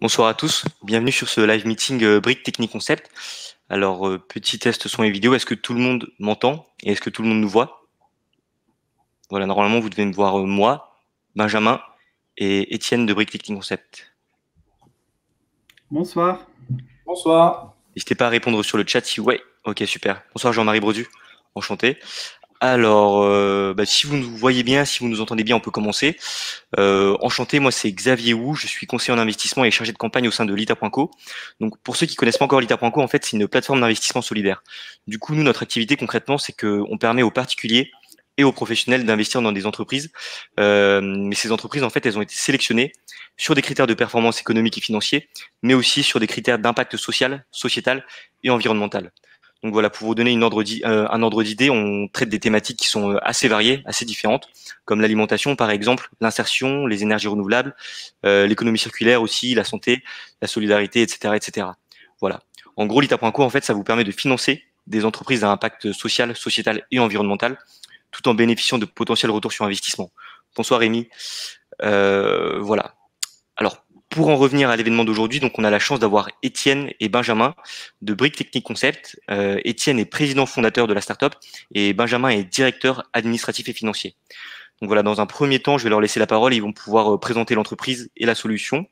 Bonsoir à tous, bienvenue sur ce live meeting euh, Brick Technique Concept. Alors, euh, petit test son et vidéo, est-ce que tout le monde m'entend et est-ce que tout le monde nous voit? Voilà, normalement vous devez me voir euh, moi, Benjamin et Étienne de Brick Technique Concept. Bonsoir. Bonsoir. N'hésitez pas à répondre sur le chat si ouais, ok super. Bonsoir Jean-Marie Brodu, enchanté. Alors, euh, bah, si vous nous voyez bien, si vous nous entendez bien, on peut commencer. Euh, enchanté, moi c'est Xavier Wu, je suis conseiller en investissement et chargé de campagne au sein de Lita.co. Donc pour ceux qui connaissent pas encore Lita.co, en fait c'est une plateforme d'investissement solidaire. Du coup, nous notre activité concrètement, c'est qu'on permet aux particuliers et aux professionnels d'investir dans des entreprises. Euh, mais ces entreprises, en fait, elles ont été sélectionnées sur des critères de performance économique et financier, mais aussi sur des critères d'impact social, sociétal et environnemental. Donc voilà, pour vous donner une ordre euh, un ordre d'idée, on traite des thématiques qui sont euh, assez variées, assez différentes, comme l'alimentation par exemple, l'insertion, les énergies renouvelables, euh, l'économie circulaire aussi, la santé, la solidarité, etc., etc. Voilà. En gros, l'ITA.co, en fait, ça vous permet de financer des entreprises à impact social, sociétal et environnemental, tout en bénéficiant de potentiels retours sur investissement. Bonsoir Rémi. Euh, voilà. Pour en revenir à l'événement d'aujourd'hui, donc on a la chance d'avoir Étienne et Benjamin de Brick Technique Concept. Euh, Étienne est président fondateur de la startup et Benjamin est directeur administratif et financier. Donc voilà, dans un premier temps, je vais leur laisser la parole. Ils vont pouvoir euh, présenter l'entreprise et la solution.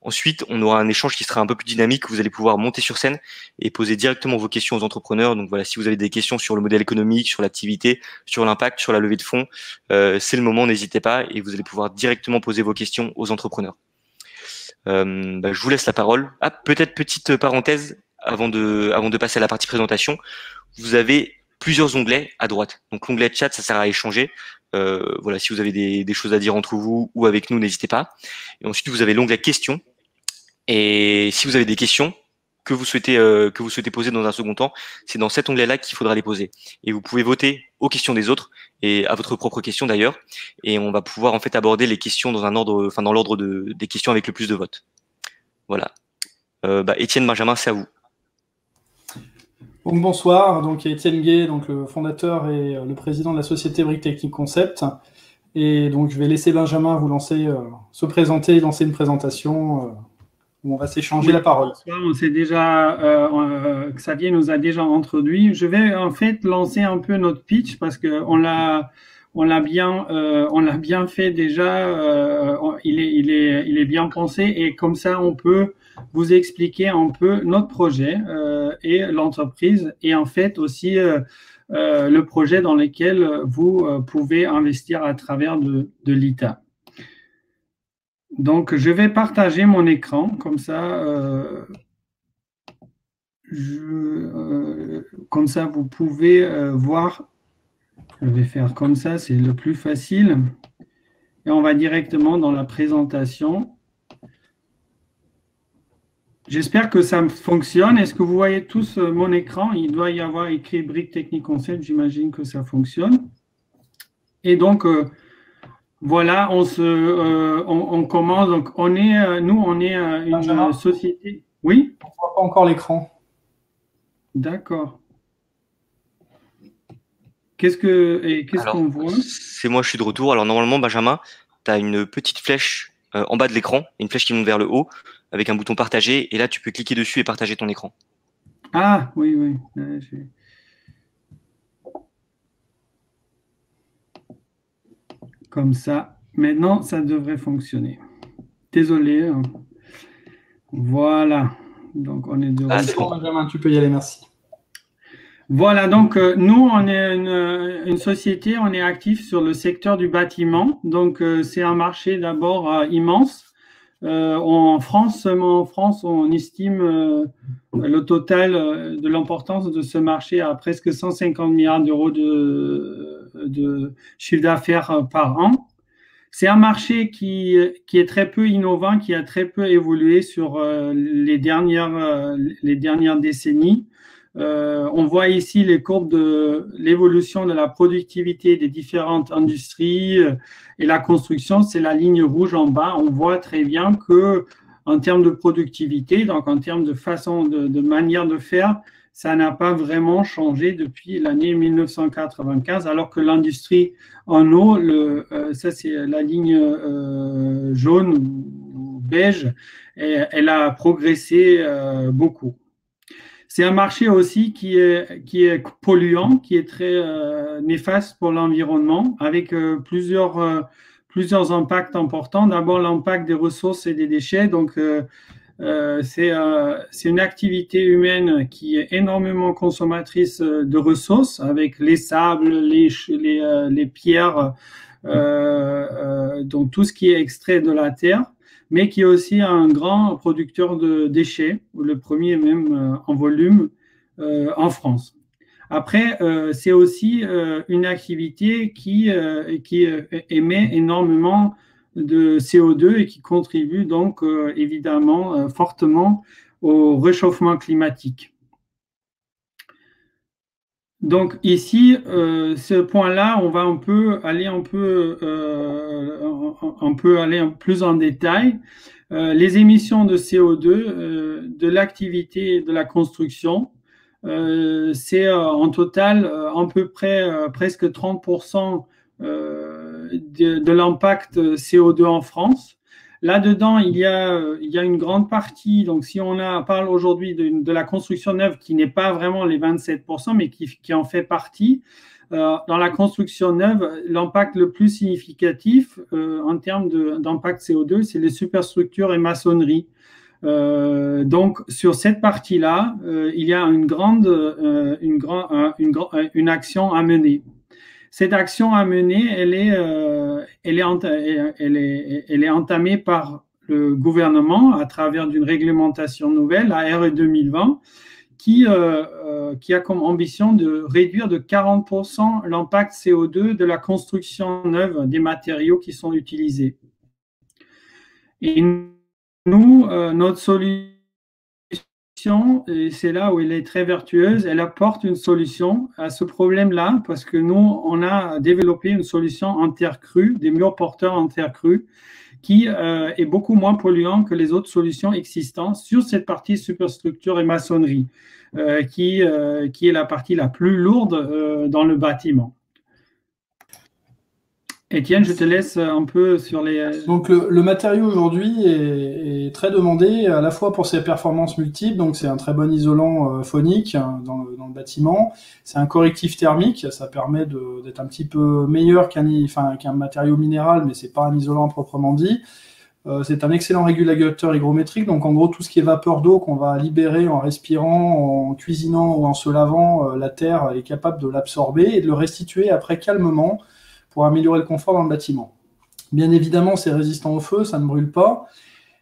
Ensuite, on aura un échange qui sera un peu plus dynamique. Vous allez pouvoir monter sur scène et poser directement vos questions aux entrepreneurs. Donc voilà, si vous avez des questions sur le modèle économique, sur l'activité, sur l'impact, sur la levée de fonds, euh, c'est le moment. N'hésitez pas et vous allez pouvoir directement poser vos questions aux entrepreneurs. Euh, bah, je vous laisse la parole. Ah, peut-être petite parenthèse avant de, avant de passer à la partie présentation. Vous avez plusieurs onglets à droite. Donc l'onglet chat, ça sert à échanger. Euh, voilà, si vous avez des, des, choses à dire entre vous ou avec nous, n'hésitez pas. Et ensuite, vous avez l'onglet questions. Et si vous avez des questions, que vous souhaitez euh, que vous souhaitez poser dans un second temps, c'est dans cet onglet-là qu'il faudra les poser. Et vous pouvez voter aux questions des autres et à votre propre question d'ailleurs. Et on va pouvoir en fait aborder les questions dans un ordre, enfin dans l'ordre de, des questions avec le plus de votes. Voilà. Euh, bah, Étienne Benjamin, c'est à vous. Donc, bonsoir, donc Étienne Gay, donc le fondateur et euh, le président de la société Brick Technique Concept. Et donc je vais laisser Benjamin vous lancer, euh, se présenter, lancer une présentation. On va s'échanger la parole. On s'est déjà, euh, euh, Xavier nous a déjà introduit. Je vais en fait lancer un peu notre pitch parce que on l'a, on l'a bien, euh, on l'a bien fait déjà. Euh, il est, il est, il est bien pensé et comme ça on peut vous expliquer un peu notre projet euh, et l'entreprise et en fait aussi euh, le projet dans lequel vous pouvez investir à travers de, de l'ITA. Donc, je vais partager mon écran, comme ça, euh, je, euh, comme ça vous pouvez euh, voir. Je vais faire comme ça, c'est le plus facile. Et on va directement dans la présentation. J'espère que ça fonctionne. Est-ce que vous voyez tous mon écran? Il doit y avoir écrit Brick Technique Concept. J'imagine que ça fonctionne. Et donc, voilà, on se, euh, on, commence. Donc, on est, euh, nous, on est euh, une société. Oui? On ne voit pas encore l'écran. D'accord. Qu'est-ce que, qu'est-ce qu'on voit? C'est moi, je suis de retour. Alors normalement, Benjamin, tu as une petite flèche en bas de l'écran, une flèche qui monte vers le haut, avec un bouton partager, et là, tu peux cliquer dessus et partager ton écran. Ah, oui, oui. Comme ça. Maintenant, ça devrait fonctionner. Désolé. Hein. Voilà. Donc, on est de ah, Benjamin, tu peux y aller, merci. Voilà, donc euh, nous, on est une, société, on est actif sur le secteur du bâtiment. Donc, euh, c'est un marché d'abord euh, immense. En France, seulement en France, on estime le total de l'importance de ce marché à presque 150 milliards d'euros de, chiffre d'affaires euh, par an. C'est un marché qui, qui est très peu innovant, qui a très peu évolué sur euh, les, dernières, euh, les dernières décennies. On voit ici les courbes de l'évolution de la productivité des différentes industries et la construction, c'est la ligne rouge en bas. On voit très bien que en termes de productivité, donc en termes de façon, de, manière de faire, ça n'a pas vraiment changé depuis l'année 1995, alors que l'industrie en eau, euh, ça c'est la ligne euh, jaune ou beige, elle a progressé beaucoup. C'est un marché aussi qui est, qui est polluant, qui est très néfaste pour l'environnement, avec plusieurs, plusieurs impacts importants. D'abord, l'impact des ressources et des déchets. Donc, euh, euh, c'est une activité humaine qui est énormément consommatrice euh, de ressources, avec les sables, les, les, les pierres, donc tout ce qui est extrait de la terre, mais qui est aussi un grand producteur de déchets, le premier même en volume en France. Après, c'est aussi une activité qui, qui émet énormément de CO2 et qui contribue donc euh, évidemment euh, fortement au réchauffement climatique. Donc ici, euh, ce point-là, on va un peu aller un peu, on peut aller plus en détail. les émissions de CO2 de l'activité de la construction, c'est en total à peu près presque 30% de, l'impact CO2 en France. Là-dedans, il y, a, il y a une grande partie, donc si on parle aujourd'hui de, la construction neuve qui n'est pas vraiment les 27%, mais qui, en fait partie, euh, dans la construction neuve, l'impact le plus significatif euh, en termes d'impact CO2, c'est les superstructures et maçonnerie. Euh, donc sur cette partie-là, il y a une grande, une action à mener. Cette action à mener, elle est, euh, elle est, elle est, elle est entamée par le gouvernement à travers d'une réglementation nouvelle, la RE 2020, qui, euh, euh, qui a comme ambition de réduire de 40% l'impact CO2 de la construction neuve des matériaux qui sont utilisés. Et nous, notre solution, et c'est là où elle est très vertueuse, elle apporte une solution à ce problème-là, parce que nous, on a développé une solution en terre crue, des murs porteurs en terre crue, qui euh, est beaucoup moins polluant que les autres solutions existantes sur cette partie superstructure et maçonnerie, euh, euh, qui est la partie la plus lourde dans le bâtiment. Étienne, je te laisse un peu sur les. Euh, donc le, matériau aujourd'hui est, très demandé à la fois pour ses performances multiples, donc c'est un très bon isolant euh, phonique hein, dans, le, bâtiment, c'est un correctif thermique, ça permet d'être un petit peu meilleur qu'un enfin, matériau minéral, mais c'est pas un isolant proprement dit. Euh, c'est un excellent régulateur hygrométrique, donc en gros tout ce qui est vapeur d'eau qu'on va libérer en respirant, en cuisinant ou en se lavant, la terre est capable de l'absorber et de le restituer après calmement pour améliorer le confort dans le bâtiment. Bien évidemment, c'est résistant au feu, ça ne brûle pas.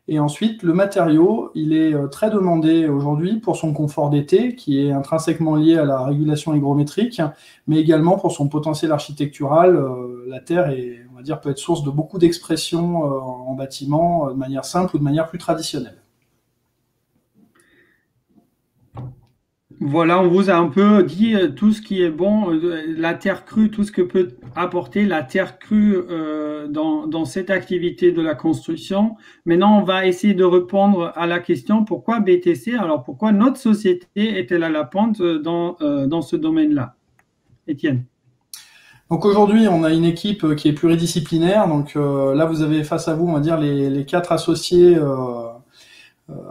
Et ensuite, le matériau, il est euh, très demandé aujourd'hui pour son confort d'été, qui est intrinsèquement lié à la régulation hygrométrique, mais également pour son potentiel architectural. Euh, la terre on va dire, peut être source de beaucoup d'expressions euh, en bâtiment de manière simple ou de manière plus traditionnelle. Voilà, on vous a un peu dit euh, tout ce qui est bon, euh, la terre crue, tout ce que peut apporter la terre crue euh, dans, cette activité de la construction. Maintenant, on va essayer de répondre à la question pourquoi BTC Alors, pourquoi notre société est-elle à la pente dans, ce domaine-là? Étienne donc aujourd'hui, on a une équipe qui est pluridisciplinaire. Donc là, vous avez face à vous, on va dire, les, quatre associés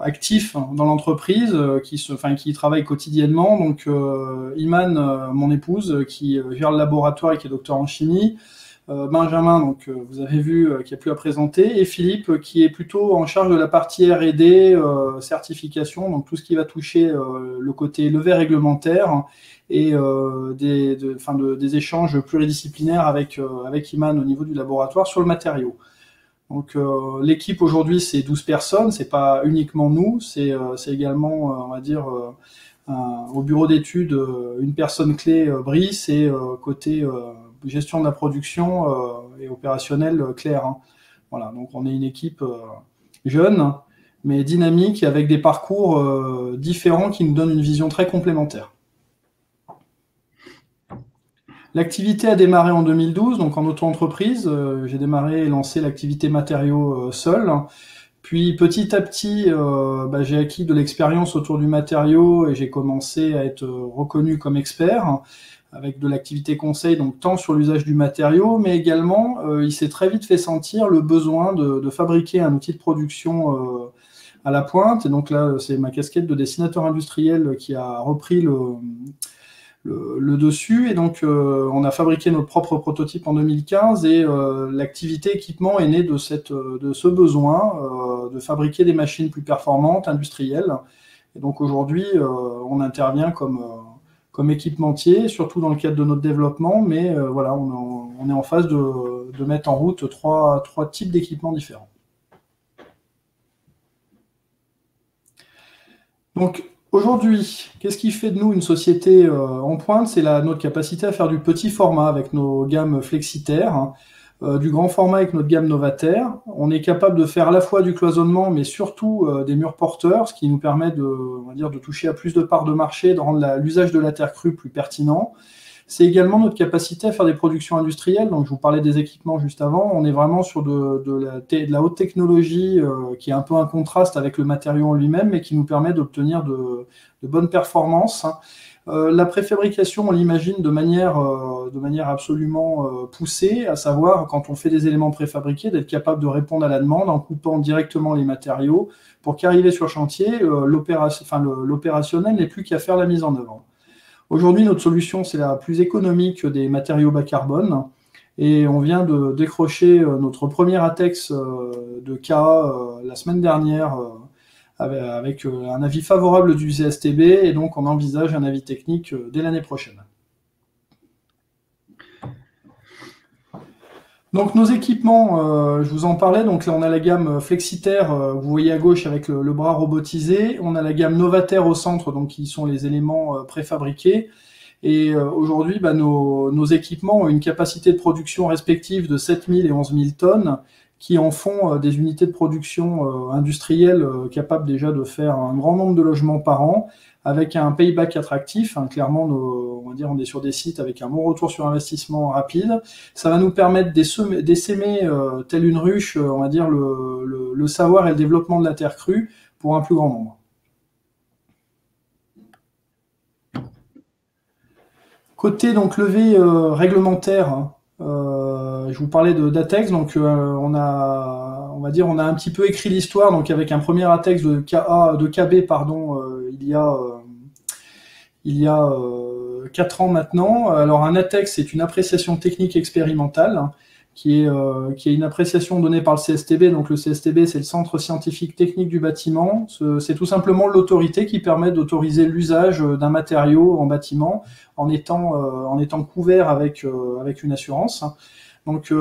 actifs dans l'entreprise, euh, qui se, enfin qui travaillent quotidiennement. Donc euh, Iman, mon épouse, qui gère le laboratoire et qui est docteur en chimie. Benjamin, donc vous avez vu, qui a plus à présenter, et Philippe, qui est plutôt en charge de la partie R&D, certification, donc tout ce qui va toucher le côté levé réglementaire et des, de, des échanges pluridisciplinaires avec, avec Iman au niveau du laboratoire sur le matériau. Donc euh, l'équipe aujourd'hui c'est 12 personnes, c'est pas uniquement nous, c'est euh, également euh, on va dire au bureau d'études une personne clé Brice et côté gestion de la production et opérationnel Claire. Hein. Voilà, donc on est une équipe jeune mais dynamique avec des parcours différents qui nous donnent une vision très complémentaire. L'activité a démarré en 2012, donc en auto-entreprise. Euh, j'ai démarré et lancé l'activité matériaux euh, seul. Puis petit à petit, euh, bah, j'ai acquis de l'expérience autour du matériau et j'ai commencé à être reconnu comme expert. avec de l'activité conseil, donc tant sur l'usage du matériau, mais également il s'est très vite fait sentir le besoin de, de fabriquer un outil de production à la pointe. Et donc là, c'est ma casquette de dessinateur industriel qui a repris le, le, dessus. Et donc, euh, on a fabriqué notre propre prototype en 2015 et euh, l'activité équipement est née de, de ce besoin euh, de fabriquer des machines plus performantes, industrielles. Et donc aujourd'hui, on intervient comme, équipementier, surtout dans le cadre de notre développement, mais voilà, on, est en phase de, de mettre en route trois, trois types d'équipements différents. Donc, Aujourd'hui, qu'est-ce qui fait de nous une société euh, en pointe? C'est notre capacité à faire du petit format avec nos gammes flexitaires, hein, euh, du grand format avec notre gamme Novataire. On est capable de faire à la fois du cloisonnement, mais surtout euh, des murs porteurs, ce qui nous permet de, on va dire, de toucher à plus de parts de marché, de rendre l'usage de la terre crue plus pertinent. C'est également notre capacité à faire des productions industrielles. Donc, je vous parlais des équipements juste avant. On est vraiment sur de, la, haute technologie euh, qui est un peu un contraste avec le matériau en lui-même, mais qui nous permet d'obtenir de, bonnes performances. Euh, la préfabrication, on l'imagine de manière, euh, de manière absolument poussée, à savoir quand on fait des éléments préfabriqués, d'être capable de répondre à la demande en coupant directement les matériaux pour qu'arriver sur chantier, l'opérationnel n'est plus qu'à faire la mise en œuvre. Aujourd'hui, notre solution, c'est la plus économique des matériaux bas carbone. Et on vient de décrocher euh, notre premier ATEX euh, de cas euh, la semaine dernière avec un avis favorable du CSTB et donc on envisage un avis technique dès l'année prochaine. Donc nos équipements, euh, je vous en parlais, donc là on a la gamme Flexitaire, euh, vous voyez à gauche avec le, bras robotisé, on a la gamme Novataire au centre, donc qui sont les éléments euh, préfabriqués. Et aujourd'hui, bah, nos, nos, équipements ont une capacité de production respective de 7000 et 11000 tonnes, qui en font des unités de production industrielles capables déjà de faire un grand nombre de logements par an avec un payback attractif. Hein, clairement, on est sur des sites avec un bon retour sur investissement rapide. Ça va nous permettre d'essaimer, euh, telle une ruche, euh, on va dire, le, savoir et le développement de la terre crue pour un plus grand nombre. Côté donc levée euh, réglementaire, hein, je vous parlais d'ATEX, donc on a, on va dire, on a un petit peu écrit l'histoire, donc avec un premier ATEX de KA, de KB, pardon, il y a il y a euh, quatre ans maintenant. Alors un ATEX, c'est une appréciation technique expérimentale hein, qui est, euh, qui est une appréciation donnée par le CSTB. Donc le CSTB, c'est le Centre scientifique technique du bâtiment. C'est tout simplement l'autorité qui permet d'autoriser l'usage d'un matériau en bâtiment en étant, euh, couvert avec une assurance. Donc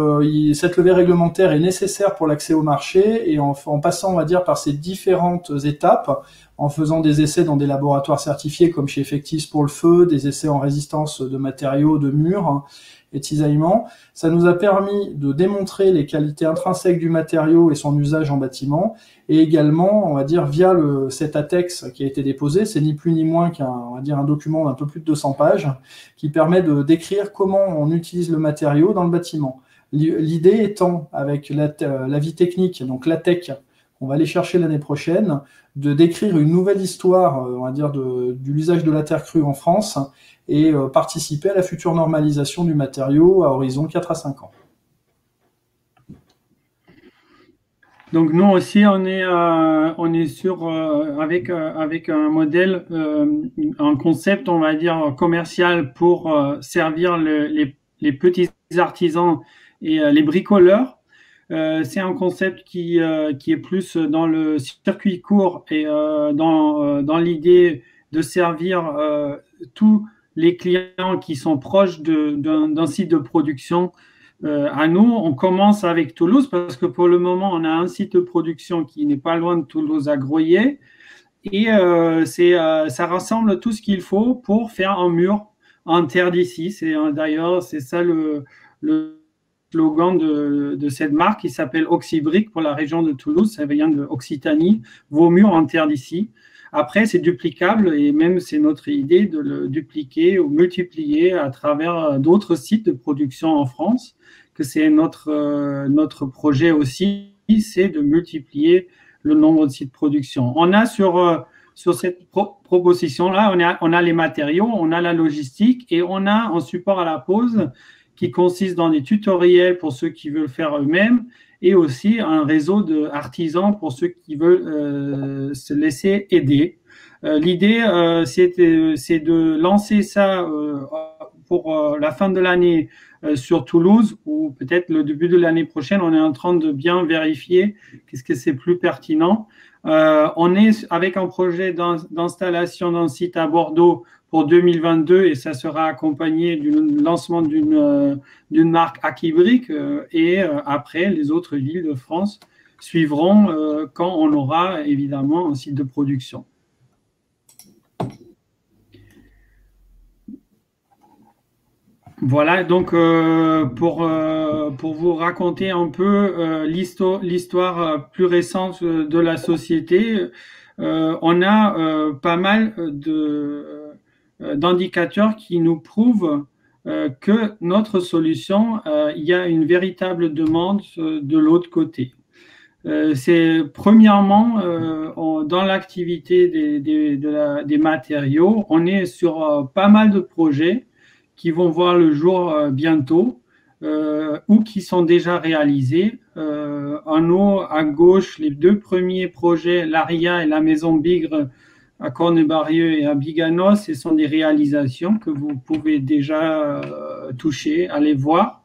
cette levée réglementaire est nécessaire pour l'accès au marché et en, en, passant, on va dire, par ces différentes étapes, en faisant des essais dans des laboratoires certifiés comme chez Effectis pour le feu, des essais en résistance de matériaux, de murs hein, et cisaillement. Ça nous a permis de démontrer les qualités intrinsèques du matériau et son usage en bâtiment, et également, on va dire, via le, cet ATEX qui a été déposé, c'est ni plus ni moins qu'un un document d'un peu plus de 200 pages, qui permet de décrire comment on utilise le matériau dans le bâtiment. L'idée étant, avec l'avis technique, donc l'ATEC, on va aller chercher l'année prochaine, de décrire une nouvelle histoire, euh, on va dire, de, l'usage de la terre crue en France et euh, participer à la future normalisation du matériau à horizon 4 à 5 ans. Donc nous aussi, on est, euh, on est sur avec avec un modèle, un concept, on va dire commercial pour servir les, les, petits artisans et les bricoleurs euh, c'est un concept qui, euh, qui est plus dans le circuit court et euh, dans, dans l'idée de servir tous les clients qui sont proches d'un site de production à nous. On commence avec Toulouse parce que pour le moment, on a un site de production qui n'est pas loin de Toulouse à Groyer. Et ça rassemble tout ce qu'il faut pour faire un mur d'ici. C'est d'ailleurs c'est ça le slogan de, cette marque qui s'appelle Oxybrick pour la région de Toulouse, ça vient de Occitanie, vos murs en terre d'ici. Après, c'est duplicable et même c'est notre idée de le dupliquer ou multiplier à travers d'autres sites de production en France, que c'est notre, euh, notre projet aussi, c'est de multiplier le nombre de sites de production. On a sur, euh, sur cette proposition-là. On a, on a les matériaux, on a la logistique et on a un support à la pause qui consiste dans des tutoriels pour ceux qui veulent faire eux-mêmes et aussi un réseau d'artisans pour ceux qui veulent euh, se laisser aider. Euh, L'idée, euh, c'est de lancer ça pour la fin de l'année sur Toulouse ou peut-être le début de l'année prochaine. On est en train de bien vérifier qu'est-ce que c'est plus pertinent. on est avec un projet d'installation d'un site à Bordeaux pour 2022 et ça sera accompagné du lancement d'une euh, marque Akibrick euh, et euh, après les autres villes de France suivront quand on aura évidemment un site de production. Voilà, donc pour, pour vous raconter un peu l'histoire plus récente de la société, on a pas mal de d'indicateurs qui nous prouvent euh, que notre solution, euh, il y a une véritable demande de l'autre côté. C'est premièrement dans l'activité des, matériaux, on est sur pas mal de projets qui vont voir le jour bientôt ou qui sont déjà réalisés. en haut à gauche, les deux premiers projets, l'ARIA et la Maison Bigre, à Cornebarieux et à Biganos, ce sont des réalisations que vous pouvez déjà euh, toucher, aller voir.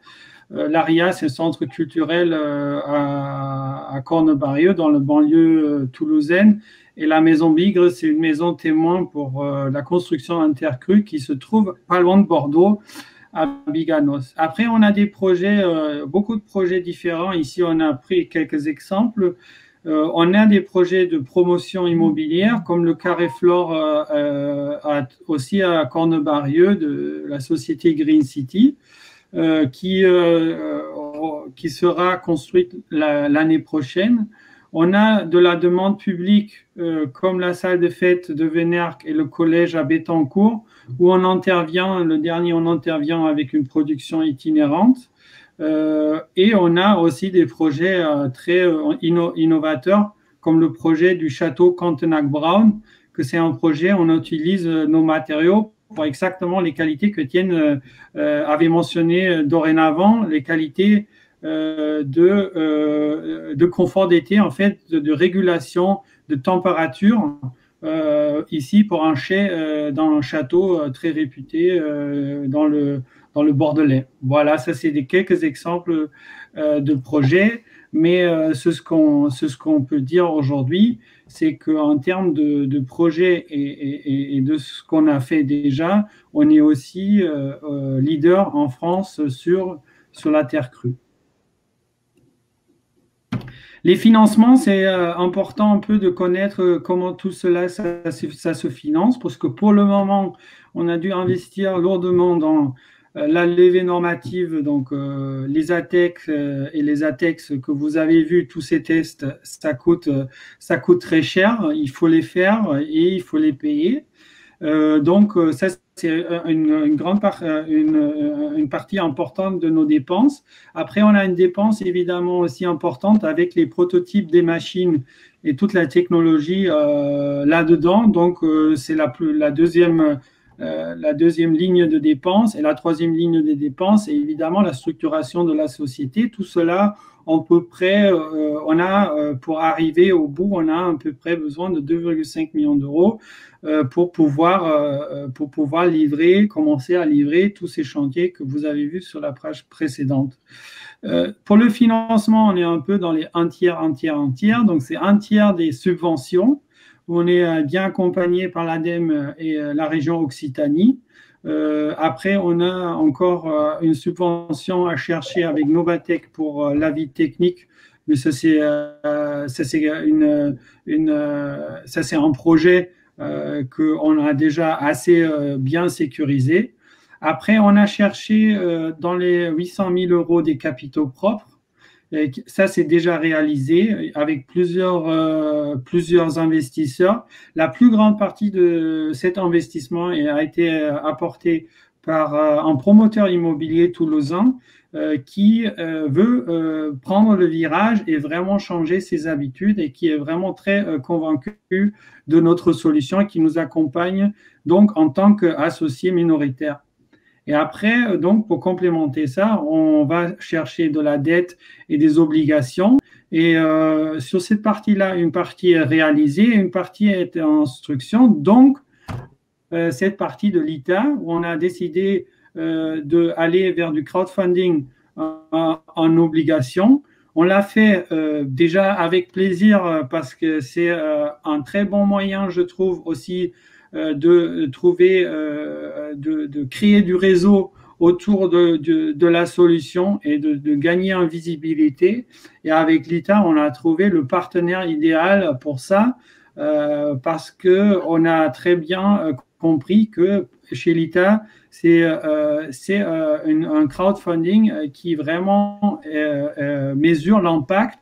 Euh, L'ARIA, c'est un centre culturel euh, à, à Cornebarieux, dans le banlieue toulousaine. Et la maison Bigre, c'est une maison témoin pour la construction intercrue qui se trouve pas loin de Bordeaux, à Biganos. Après, on a des projets, beaucoup de projets différents. Ici, on a pris quelques exemples. Euh, on a des projets de promotion immobilière comme le Carré Flore euh, euh, aussi à Cornebarieux de la société Green City qui, qui sera construite l'année prochaine. On a de la demande publique comme la salle de fête de Vénerque et le collège à Bétancourt où on intervient, le dernier on intervient avec une production itinérante. Euh, et on a aussi des projets euh, très euh, innovateurs, comme le projet du château Cantenac-Brown, que c'est un projet, on utilise nos matériaux pour exactement les qualités que Tienne avait mentionnées dorénavant, les qualités de, de confort d'été, en fait, de, régulation de température. ici, pour un chai dans un château très réputé dans le, dans le Bordelais. Voilà, ça c'est quelques exemples euh, de projets, mais euh, ce qu'on peut dire aujourd'hui, c'est qu'en termes de, projets et, de ce qu'on a fait déjà, on est aussi euh, leader en France sur la terre crue. Les financements, c'est important un peu de connaître comment tout cela, se finance, parce que pour le moment, on a dû investir lourdement dans la levée normative, donc euh, les ATEX euh, et les ATEX que vous avez vus, tous ces tests, ça coûte, ça coûte très cher. Il faut les faire et il faut les payer. donc ça, c'est une, grande une, une, partie importante de nos dépenses. Après, on a une dépense évidemment aussi importante avec les prototypes des machines et toute la technologie là-dedans. Donc, c'est la, la deuxième euh, la deuxième ligne de dépenses et la troisième ligne de dépenses et évidemment la structuration de la société. Tout cela, on peu près, euh, on a euh, pour arriver au bout, on a à peu près besoin de 2,5 millions d'euros pour pouvoir pour pouvoir livrer, commencer à livrer tous ces chantiers que vous avez vus sur la page précédente. pour le financement, on est un peu dans les un tiers, un tiers, un tiers. Donc c'est un tiers des subventions on est euh, bien accompagné par l'ADEME euh, et euh, la région Occitanie. après, on a encore une subvention à chercher avec Novatech pour l'avis technique, mais c'est ça c'est un projet qu'on a déjà assez bien sécurisé. Après, on a cherché dans les 800 000 euros des capitaux propres ça, c'est déjà réalisé avec plusieurs, euh, plusieurs investisseurs. La plus grande partie de cet investissement a été apporté par euh, un promoteur immobilier toulousain qui veut prendre le virage et vraiment changer ses habitudes et qui est vraiment très convaincu de notre solution et qui nous accompagne donc en tant qu'associé minoritaire. Et après, donc, pour complémenter ça, on va chercher de la dette et des obligations. Et euh, sur cette partie-là, une partie est réalisée, une partie est en instruction. Donc, euh, cette partie de l'ITA, où on a décidé euh, d'aller vers du crowdfunding en, en obligation, on l'a fait euh, déjà avec plaisir parce que c'est euh, un très bon moyen, je trouve, aussi euh, de trouver, euh, de, créer du réseau autour de, de, la solution et de, gagner en visibilité. Et avec l'ITA, on a trouvé le partenaire idéal pour ça euh, parce que on a très bien euh, compris que chez l'ITA, c'est euh, un crowdfunding qui vraiment mesure l'impact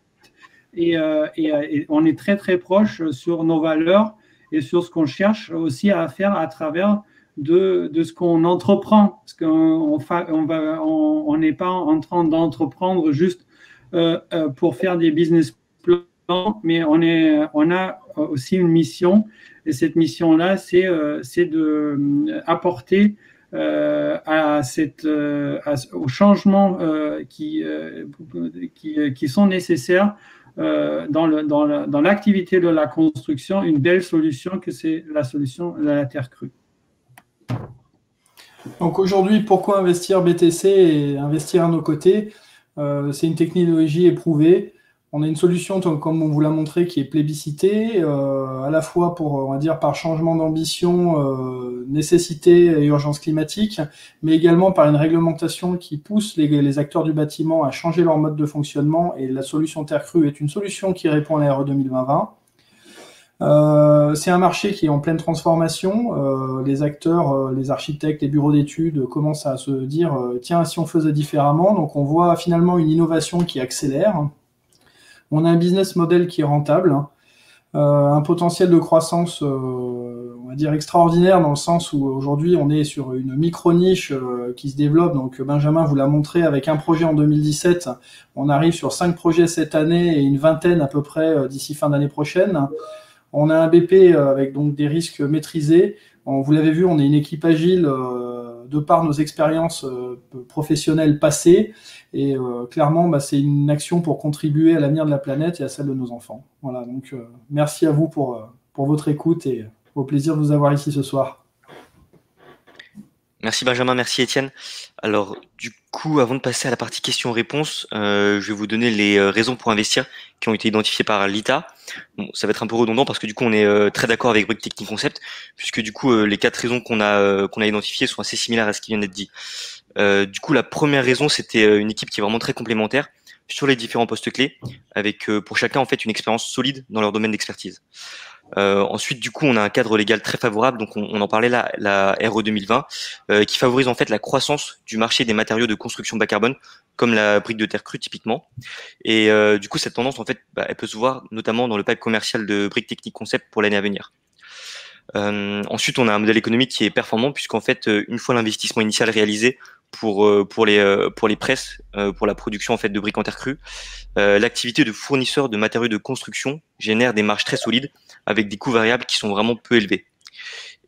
et, et, on est très très proche sur nos valeurs et sur ce qu'on cherche aussi à faire à travers de, de ce qu'on entreprend. Parce qu'on on n'est on pas en train d'entreprendre juste euh, euh, pour faire des business plans, mais on, est, on a aussi une mission. Et cette mission-là, c'est euh, d'apporter euh, à cette, euh, à, aux changements qui, qui, qui, sont nécessaires euh, dans l'activité de la construction une belle solution que c'est la solution de la terre crue. Donc aujourd'hui, pourquoi investir BTC et investir à nos côtés? Euh, C'est une technologie éprouvée. On a une solution, comme on vous l'a montré, qui est plébiscitée, euh, à la fois pour, on va dire, par changement d'ambition, euh, nécessité et urgence climatique, mais également par une réglementation qui pousse les, acteurs du bâtiment à changer leur mode de fonctionnement. Et la solution Terre Crue est une solution qui répond à la RE 2020. Euh, c'est un marché qui est en pleine transformation. Les acteurs, les architectes, les bureaux d'études commencent à se dire tiens, si on faisait différemment. Donc on voit finalement une innovation qui accélère. On a un business model qui est rentable, hein. euh, un potentiel de croissance, euh, on va dire, extraordinaire dans le sens où aujourd'hui on est sur une micro-niche euh, qui se développe. Donc Benjamin vous l'a montré avec un projet en 2017. On arrive sur cinq projets cette année et une vingtaine à peu près d'ici fin d'année prochaine. On a un BP avec donc des risques maîtrisés. Vous l'avez vu, on est une équipe agile de par nos expériences professionnelles passées. Et euh, clairement, bah, c'est une action pour contribuer à l'avenir de la planète et à celle de nos enfants. Voilà, donc euh, merci à vous euh, pour votre écoute et au plaisir de vous avoir ici ce soir. Merci Benjamin, merci Étienne. Alors du coup, avant de passer à la partie questions-réponses, euh, je vais vous donner les raisons pour investir qui ont été identifiées par l'ITA. Bon, ça va être un peu redondant parce que du coup, on est euh, très d'accord avec Brick Technique Concept, puisque du coup, euh, les quatre raisons qu'on a qu'on a identifiées sont assez similaires à ce qui vient d'être dit. Euh, du coup, la première raison, c'était euh, une équipe qui est vraiment très complémentaire sur les différents postes clés, avec euh, pour chacun en fait une expérience solide dans leur domaine d'expertise. Euh, ensuite, du coup, on a un cadre légal très favorable, donc on, en parlait là, la RE 2020, euh, qui favorise en fait la croissance du marché des matériaux de construction bas carbone, comme la brique de terre crue typiquement. Et euh, du coup, cette tendance, en fait, bah, elle peut se voir notamment dans le pipe commercial de briques techniques concept pour l'année à venir. Euh, ensuite, on a un modèle économique qui est performant puisqu'en fait, une fois l'investissement initial réalisé, pour euh, pour les euh, pour les presses euh, pour la production en fait de briques en terre crue. L'activité de fournisseur de matériaux de construction génère des marges très solides avec des coûts variables qui sont vraiment peu élevés.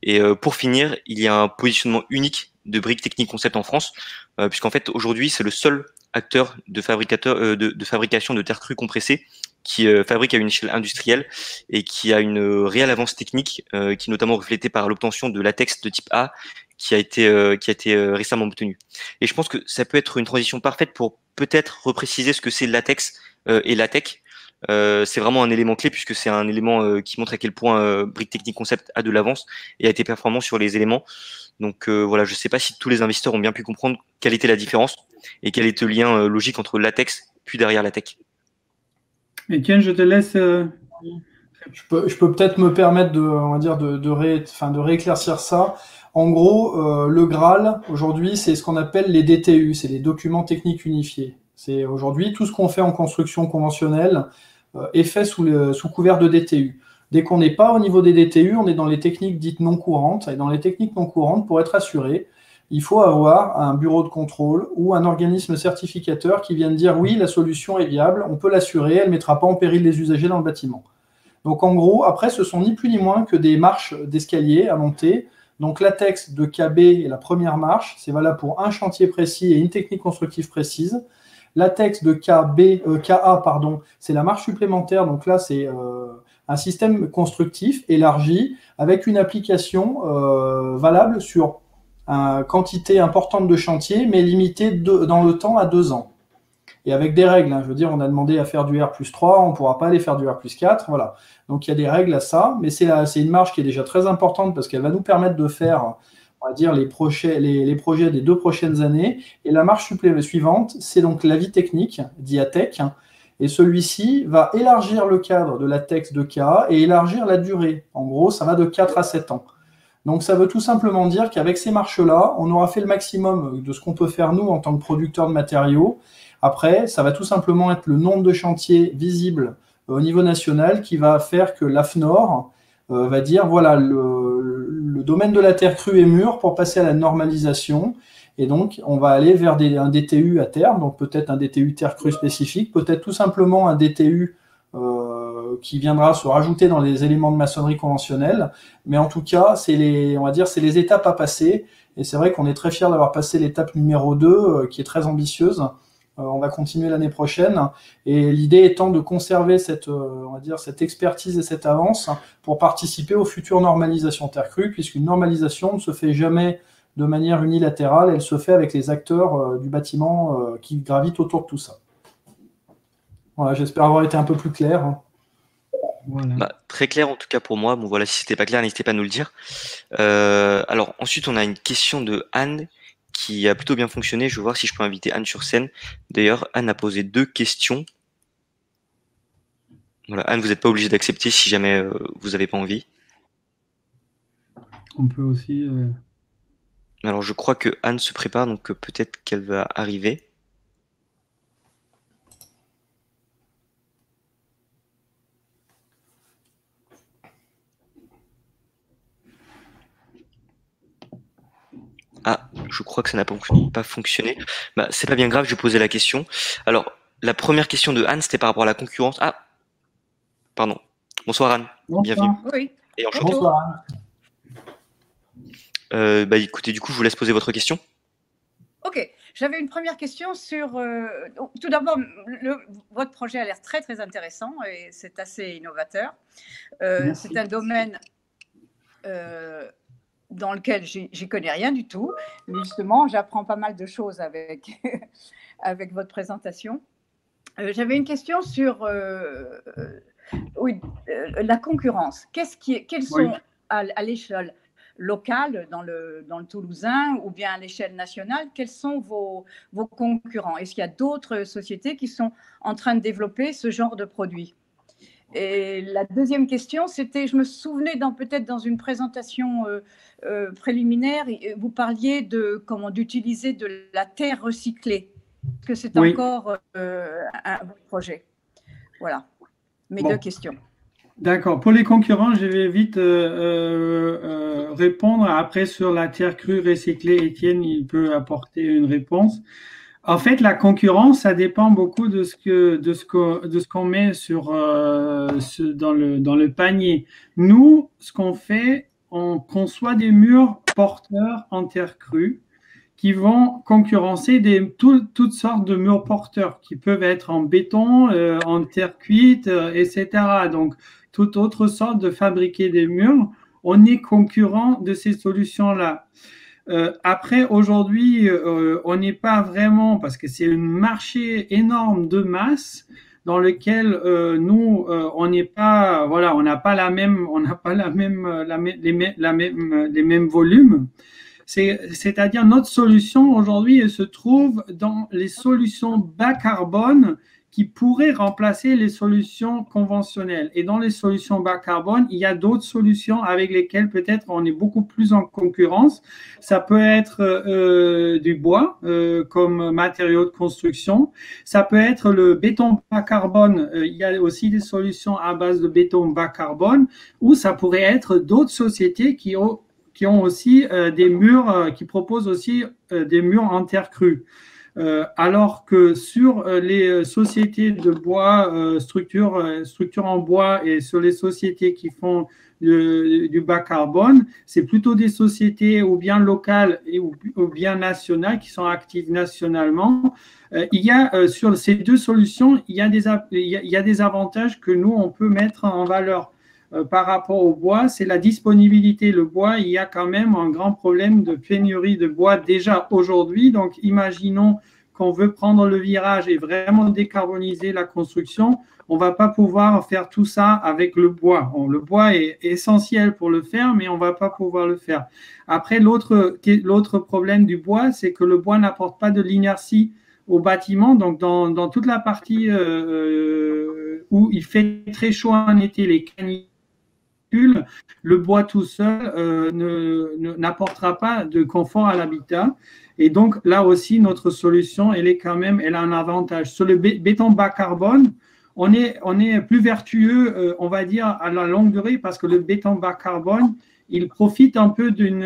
Et pour finir, il y a un positionnement unique de briques techniques concept en France, puisqu'en fait aujourd'hui c'est le seul acteur de fabricateur de, de, fabrication de terre crue compressée qui fabrique à une échelle industrielle et qui a une réelle avance technique, qui est notamment reflétée par l'obtention de latex de type A qui a été euh, qui a été euh, récemment obtenu. Et je pense que ça peut être une transition parfaite pour peut-être repréciser ce que c'est latex euh, et la tech. c'est vraiment un élément clé puisque c'est un élément qui montre à quel point Brick Technique Concept a de l'avance et a été performant sur les éléments. Donc voilà, je ne sais pas si tous les investisseurs ont bien pu comprendre quelle était la différence et quel est le lien logique entre latex puis derrière la tech. Etienne, je te laisse. Je peux, peut-être me permettre de, on va dire, de, de, ré, enfin, de rééclaircir ça. En gros, euh, le Graal, aujourd'hui, c'est ce qu'on appelle les DTU, c'est les documents techniques unifiés. C'est aujourd'hui tout ce qu'on fait en construction conventionnelle euh, est fait sous couvert de DTU. Dès qu'on n'est pas au niveau des DTU, on est dans les techniques dites non courantes. Et dans les techniques non courantes, pour être assuré, il faut avoir un bureau de contrôle ou un organisme certificateur qui vienne dire oui, la solution est viable, on peut l'assurer, elle ne mettra pas en péril les usagers dans le bâtiment. Donc en gros, après, ce sont ni plus ni moins que des marches d'escalier à monter. Donc la texte de KB est la première marche, c'est valable pour un chantier précis et une technique constructive précise. La texte de KB, euh, KA, pardon, c'est la marche supplémentaire. Donc là, c'est euh, un système constructif élargi avec une application euh, valable sur une quantité importante de chantiers, mais limitée dans le temps à deux ans. Et avec des règles, hein. je veux dire, on a demandé à faire du R plus 3, on ne pourra pas aller faire du R plus 4, voilà. Donc il y a des règles à ça, mais c'est une marge qui est déjà très importante parce qu'elle va nous permettre de faire, on va dire, les, projets, des deux prochaines années. Et la marche suivante, c'est donc l'avis technique, DIATEC, et celui-ci va élargir le cadre de la texte de cas et élargir la durée. En gros, ça va de 4 à 7 ans. Donc ça veut tout simplement dire qu'avec ces marches-là, on aura fait le maximum de ce qu'on peut faire nous en tant que producteurs de matériaux. Après, ça va tout simplement être le nombre de chantiers visibles euh, au niveau national qui va faire que l'AFNOR euh, va dire voilà, le, domaine de la terre crue est mûr pour passer à la normalisation. Et donc, on va aller vers un DTU à terme, donc peut-être un DTU terre crue spécifique, peut-être tout simplement un DTU euh, qui viendra se rajouter dans les éléments de maçonnerie conventionnelle. Mais en tout cas, c'est les, on va dire, c'est les étapes à passer. Et c'est vrai qu'on est très fiers d'avoir passé l'étape numéro 2, euh, qui est très ambitieuse. Euh, on va continuer l'année prochaine. Et l'idée étant de conserver cette, on va dire, cette expertise et cette avance pour participer aux futures normalisations terre crue, puisqu'une normalisation ne se fait jamais de manière unilatérale, elle se fait avec les acteurs du bâtiment qui gravitent autour de tout ça. Voilà, j'espère avoir été un peu plus clair. Hein. Bah, très clair en tout cas pour moi. Bon voilà, si c'était pas clair, n'hésitez pas à nous le dire. Euh, alors ensuite, on a une question de Anne qui a plutôt bien fonctionné. Je vais voir si je peux inviter Anne sur scène. D'ailleurs, Anne a posé deux questions. Voilà, Anne, vous n'êtes pas obligé d'accepter si jamais euh, vous n'avez pas envie. On peut aussi. Euh, alors je crois que Anne se prépare, donc peut-être qu'elle va arriver. Ah, je crois que ça n'a pas fonctionné. Bah, c'est pas bien grave, je vais poser la question. Alors, la première question de Anne, c'était par rapport à la concurrence. Ah, pardon. Bonsoir Anne, bienvenue. Oui. Et Bonsoir Anne. Euh, bah écoutez, du coup, je vous laisse poser votre question. Ok, j'avais une première question sur. Euh, tout d'abord, votre projet a l'air très très intéressant et c'est assez innovateur. Euh, c'est un domaine dans lequel j'y connais rien du tout. Mais justement, j'apprends pas mal de choses avec, avec votre présentation. Euh, j'avais une question sur euh, euh, oui, la concurrence. Qu'est-ce qui, quels sont à, l'échelle locale, dans le, dans le Toulousain, ou bien à l'échelle nationale, quels sont vos, vos concurrents? Est-ce qu'il y a d'autres sociétés qui sont en train de développer ce genre de produits et la deuxième question, c'était, je me souvenais dans peut-être dans une présentation euh, euh, préliminaire, vous parliez de comment d'utiliser de la terre recyclée. Est-ce que c'est encore euh, un projet? Voilà, mes deux questions. D'accord. Pour les concurrents, je vais vite répondre. Après, sur la terre crue recyclée, Étienne, il peut apporter une réponse. En fait, la concurrence, ça dépend beaucoup de ce que de ce qu'on met sur euh, dans le dans le panier. Nous, ce qu'on fait, on conçoit des murs porteurs en terre crue qui vont concurrencer des toutes sortes de murs porteurs qui peuvent être en béton, euh, en terre cuite, euh, etc. Donc toute autre sorte de fabriquer des murs. On est concurrent de ces solutions là. Euh, après, aujourd'hui, euh, on n'est pas vraiment, parce que c'est un marché énorme de masse dans lequel euh, nous, on n'est pas, voilà, on n'a pas la même, on n'a pas la même, la, les, la même, les mêmes volumes. C'est-à-dire notre solution aujourd'hui, se trouve dans les solutions bas carbone qui pourraient remplacer les solutions conventionnelles. Et dans les solutions bas carbone, il y a d'autres solutions avec lesquelles peut-être on est beaucoup plus en concurrence. Ça peut être euh, du bois euh, comme matériau de construction. Ça peut être le béton bas carbone. Euh, il y a aussi des solutions à base de béton bas carbone. Ou ça pourrait être d'autres sociétés qui ont qui ont aussi des murs, qui proposent aussi des murs en terre crue. Alors que sur les sociétés de bois, structures structure en bois et sur les sociétés qui font du bas carbone, c'est plutôt des sociétés ou bien locales et, ou, bien nationales qui sont actives nationalement. Euh, il y a euh, sur ces deux solutions, il y, a des, il, y a, des avantages que nous, on peut mettre en valeur euh, par rapport au bois, c'est la disponibilité. Le bois, il y a quand même un grand problème de pénurie de bois déjà aujourd'hui. Donc, imaginons qu'on veut prendre le virage et vraiment décarboniser la construction on va pas pouvoir faire tout ça avec le bois. le bois est essentiel pour le faire, mais on va pas pouvoir le faire. Après, l'autre, problème du bois, c'est que le bois n'apporte pas de l'inertie au bâtiment. Donc, dans, toute la partie euh, euh, où il fait très chaud en été, les le bois tout seul euh, n'apportera pas de confort à l'habitat. Et donc, là aussi, notre solution, elle est quand même, elle a un avantage. Sur le béton bas carbone, on est, plus vertueux, euh, on va dire, à la longue durée parce que le béton bas carbone, il profite un peu d'une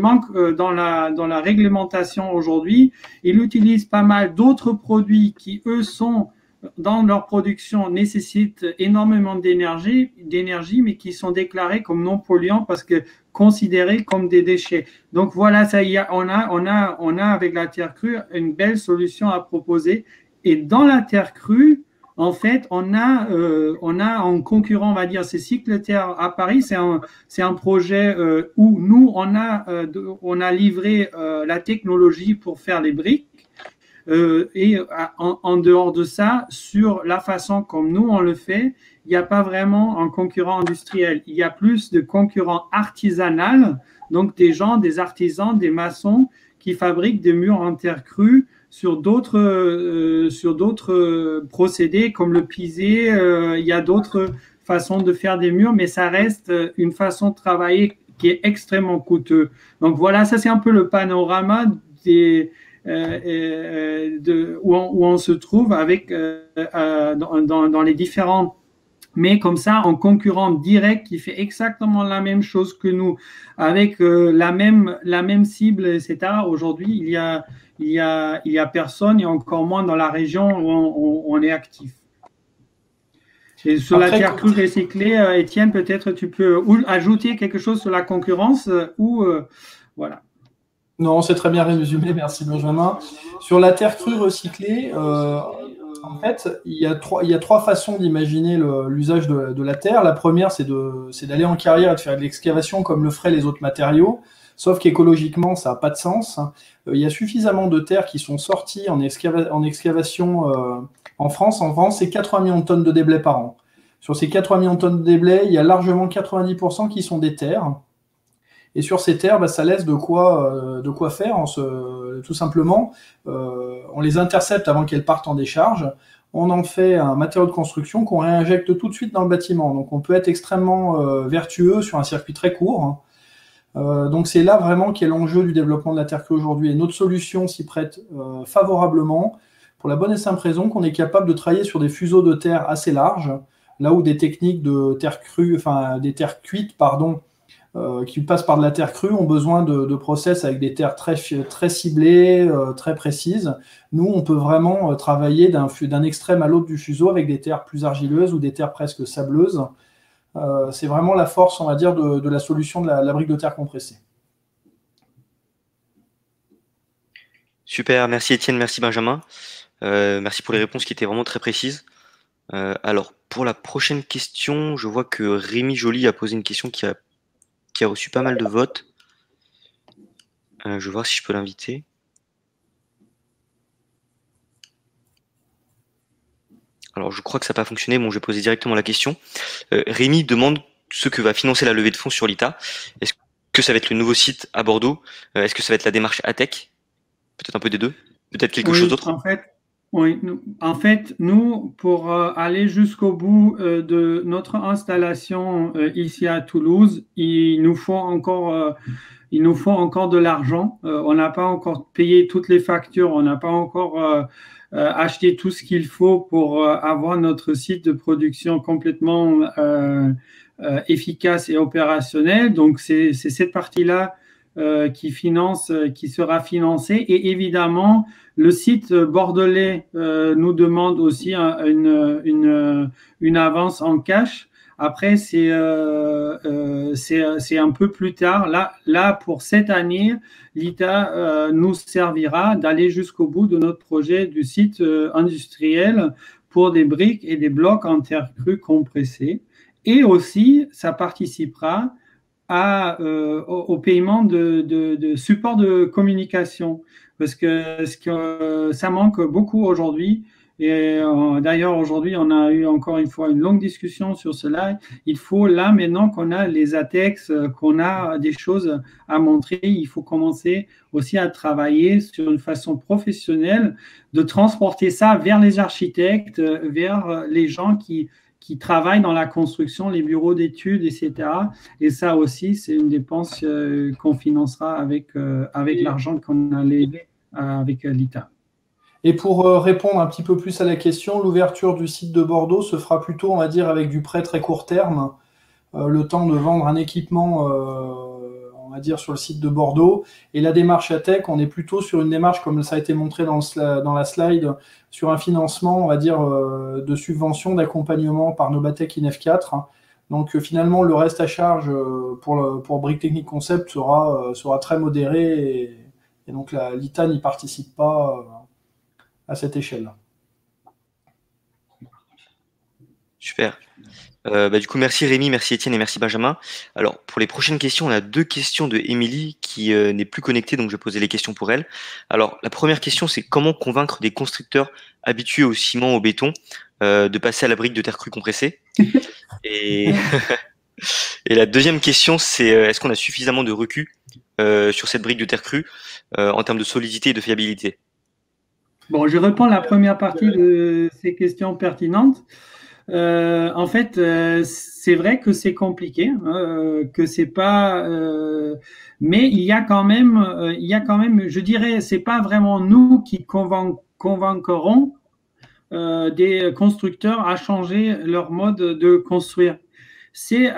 manque euh, dans la réglementation aujourd'hui. Il utilise pas mal d'autres produits qui, eux, sont dans leur production nécessitent énormément d'énergie, d'énergie, mais qui sont déclarés comme non polluants parce que considérés comme des déchets. Donc voilà, ça y a, on a, on a, on a avec la terre crue une belle solution à proposer et dans la terre crue, en fait, on a, euh, on a en concurrent, on va dire, ces cycles terre à Paris. C'est un, c'est un projet euh, où nous, on a, euh, on a livré la technologie pour faire les briques. Et en, en, dehors de ça, sur la façon comme nous on le fait, il n'y a pas vraiment un concurrent industriel. Il y a plus de concurrents artisanal, donc des gens, des artisans, des maçons qui fabriquent des murs en terre crue sur d'autres euh, sur d'autres euh, procédés comme le pisé. Euh, il y a d'autres façons de faire des murs, mais ça reste une façon de travailler qui est extrêmement coûteux. Donc voilà, ça c'est un peu le panorama des, de, où, on, se trouve avec dans, dans, dans, les différents mais comme ça, en concurrent direct qui fait exactement la même chose que nous, avec la, même, la même cible, etc. Aujourd'hui, il y a il y a, il y a personne et encore moins dans la région où on, est actif. Et sur la terre crue recyclée, euh, Étienne, peut-être tu peux ajouter quelque chose sur la concurrence euh, ou euh, voilà. Non, c'est très bien résumé, merci Benjamin. Sur la terre crue recyclée, en fait, il y a trois, façons d'imaginer l'usage de, de, la terre. La première, c'est d'aller en carrière et de faire de l'excavation comme le feraient les autres matériaux. Sauf qu'écologiquement, ça n'a pas de sens. Euh, il y a suffisamment de terres qui sont sorties en, excavation euh, en France. En France, c'est 80 millions de tonnes de déblais par an. Sur ces 80 millions de tonnes de déblais, il y a largement 90% qui sont des terres. Et sur ces terres, bah, ça laisse de quoi, euh, de quoi faire. tout simplement, on les intercepte avant qu'elles partent en décharge. On en fait un matériau de construction qu'on réinjecte tout de suite dans le bâtiment. Donc on peut être extrêmement vertueux sur un circuit très court. Euh, donc c'est là vraiment qu'est l'enjeu du développement de la Terre aujourd'hui. Et notre solution s'y prête euh, favorablement pour la bonne et simple raison qu'on est capable de travailler sur des fuseaux de terre assez larges, là où des techniques de terre crue, enfin des terres cuites, pardon, euh, qui passent par de la terre crue ont besoin de, process avec des terres très, ciblées, très précises. Nous, on peut vraiment travailler d'un extrême à l'autre du fuseau avec des terres plus argileuses ou des terres presque sableuses. Euh, c'est vraiment la force, on va dire, de, la solution de la, brique de terre compressée. Super, merci Étienne, merci Benjamin. Euh, merci pour les réponses qui étaient vraiment très précises. Euh, alors, pour la prochaine question, je vois que Rémi Joly a posé une question qui a, qui a reçu pas mal de votes. je vais voir si je peux l'inviter. Alors, je crois que ça n'a pas fonctionné. Bon, je vais poser directement la question. Euh, Rémi demande ce que va financer la levée de fonds sur l'ITA. Est-ce que ça va être le nouveau site à Bordeaux? Euh, Est-ce que ça va être la démarche ATEC Peut-être un peu des deux? Peut-être quelque chose d'autre? En fait, en fait, nous, pour euh, aller jusqu'au bout de notre installation ici à Toulouse, il nous faut encore il nous faut encore de l'argent. on n'a pas encore payé toutes les factures, on n'a pas encore acheté tout ce qu'il faut pour avoir notre site de production complètement efficace et opérationnel. Donc c'est cette partie-là euh, qui finance, euh, qui sera financé. Et évidemment, le site bordelais euh, nous demande aussi une, une, une, avance en cash. Après, c'est euh, c'est un peu plus tard. Là, là pour cette année, l'ITA nous servira d'aller jusqu'au bout de notre projet du site industriel pour des briques et des blocs en terre crue compressés. Et aussi, ça participera à, euh, au, paiement de, de, de, support de communication parce que, ce que ça manque beaucoup aujourd'hui. Et euh, d'ailleurs, aujourd'hui, on a eu encore une fois une longue discussion sur cela. Il faut, là, maintenant qu'on a les ATEX, qu'on a des choses à montrer, il faut commencer aussi à travailler sur une façon professionnelle de transporter ça vers les architectes, vers les gens qui qui travaillent dans la construction, les bureaux d'études, etc. Et ça aussi, c'est une dépense euh, qu'on financera avec, euh, avec l'argent qu'on a levé euh, avec l'ITA. Et pour répondre un petit peu plus à la question, l'ouverture du site de Bordeaux se fera plutôt, on va dire, avec du prêt très court terme, le temps de vendre un équipement va dire, sur le site de Bordeaux. Et la démarche à tech, on est plutôt sur une démarche, comme ça a été montré dans, la slide, sur un financement, on va dire, euh, de subvention, d'accompagnement par Nobatech INF 4. Donc euh, finalement, le reste à charge euh, pour, le, Technique Concept sera, sera très modéré et, et donc l'ITA n'y participe pas à cette échelle. Super. Euh, bah, du coup, merci Rémi, merci Étienne et merci Benjamin. Alors, pour les prochaines questions, on a deux questions de Émilie qui euh, n'est plus connectée, donc je vais poser les questions pour elle. Alors, la première question, c'est comment convaincre des constructeurs habitués au ciment, au béton, euh, de passer à la brique de terre crue compressée? Et... et la deuxième question, c'est est-ce qu'on a suffisamment de recul sur cette brique de terre crue en termes de solidité et de fiabilité? Bon, je réponds à la première partie de ces questions pertinentes. Euh, en fait, euh, c'est vrai que c'est compliqué, hein, euh, que c'est pas, mais il y a quand même, il y a quand même, je dirais, c'est pas vraiment nous qui convaincrons des constructeurs à changer leur mode de construire. C'est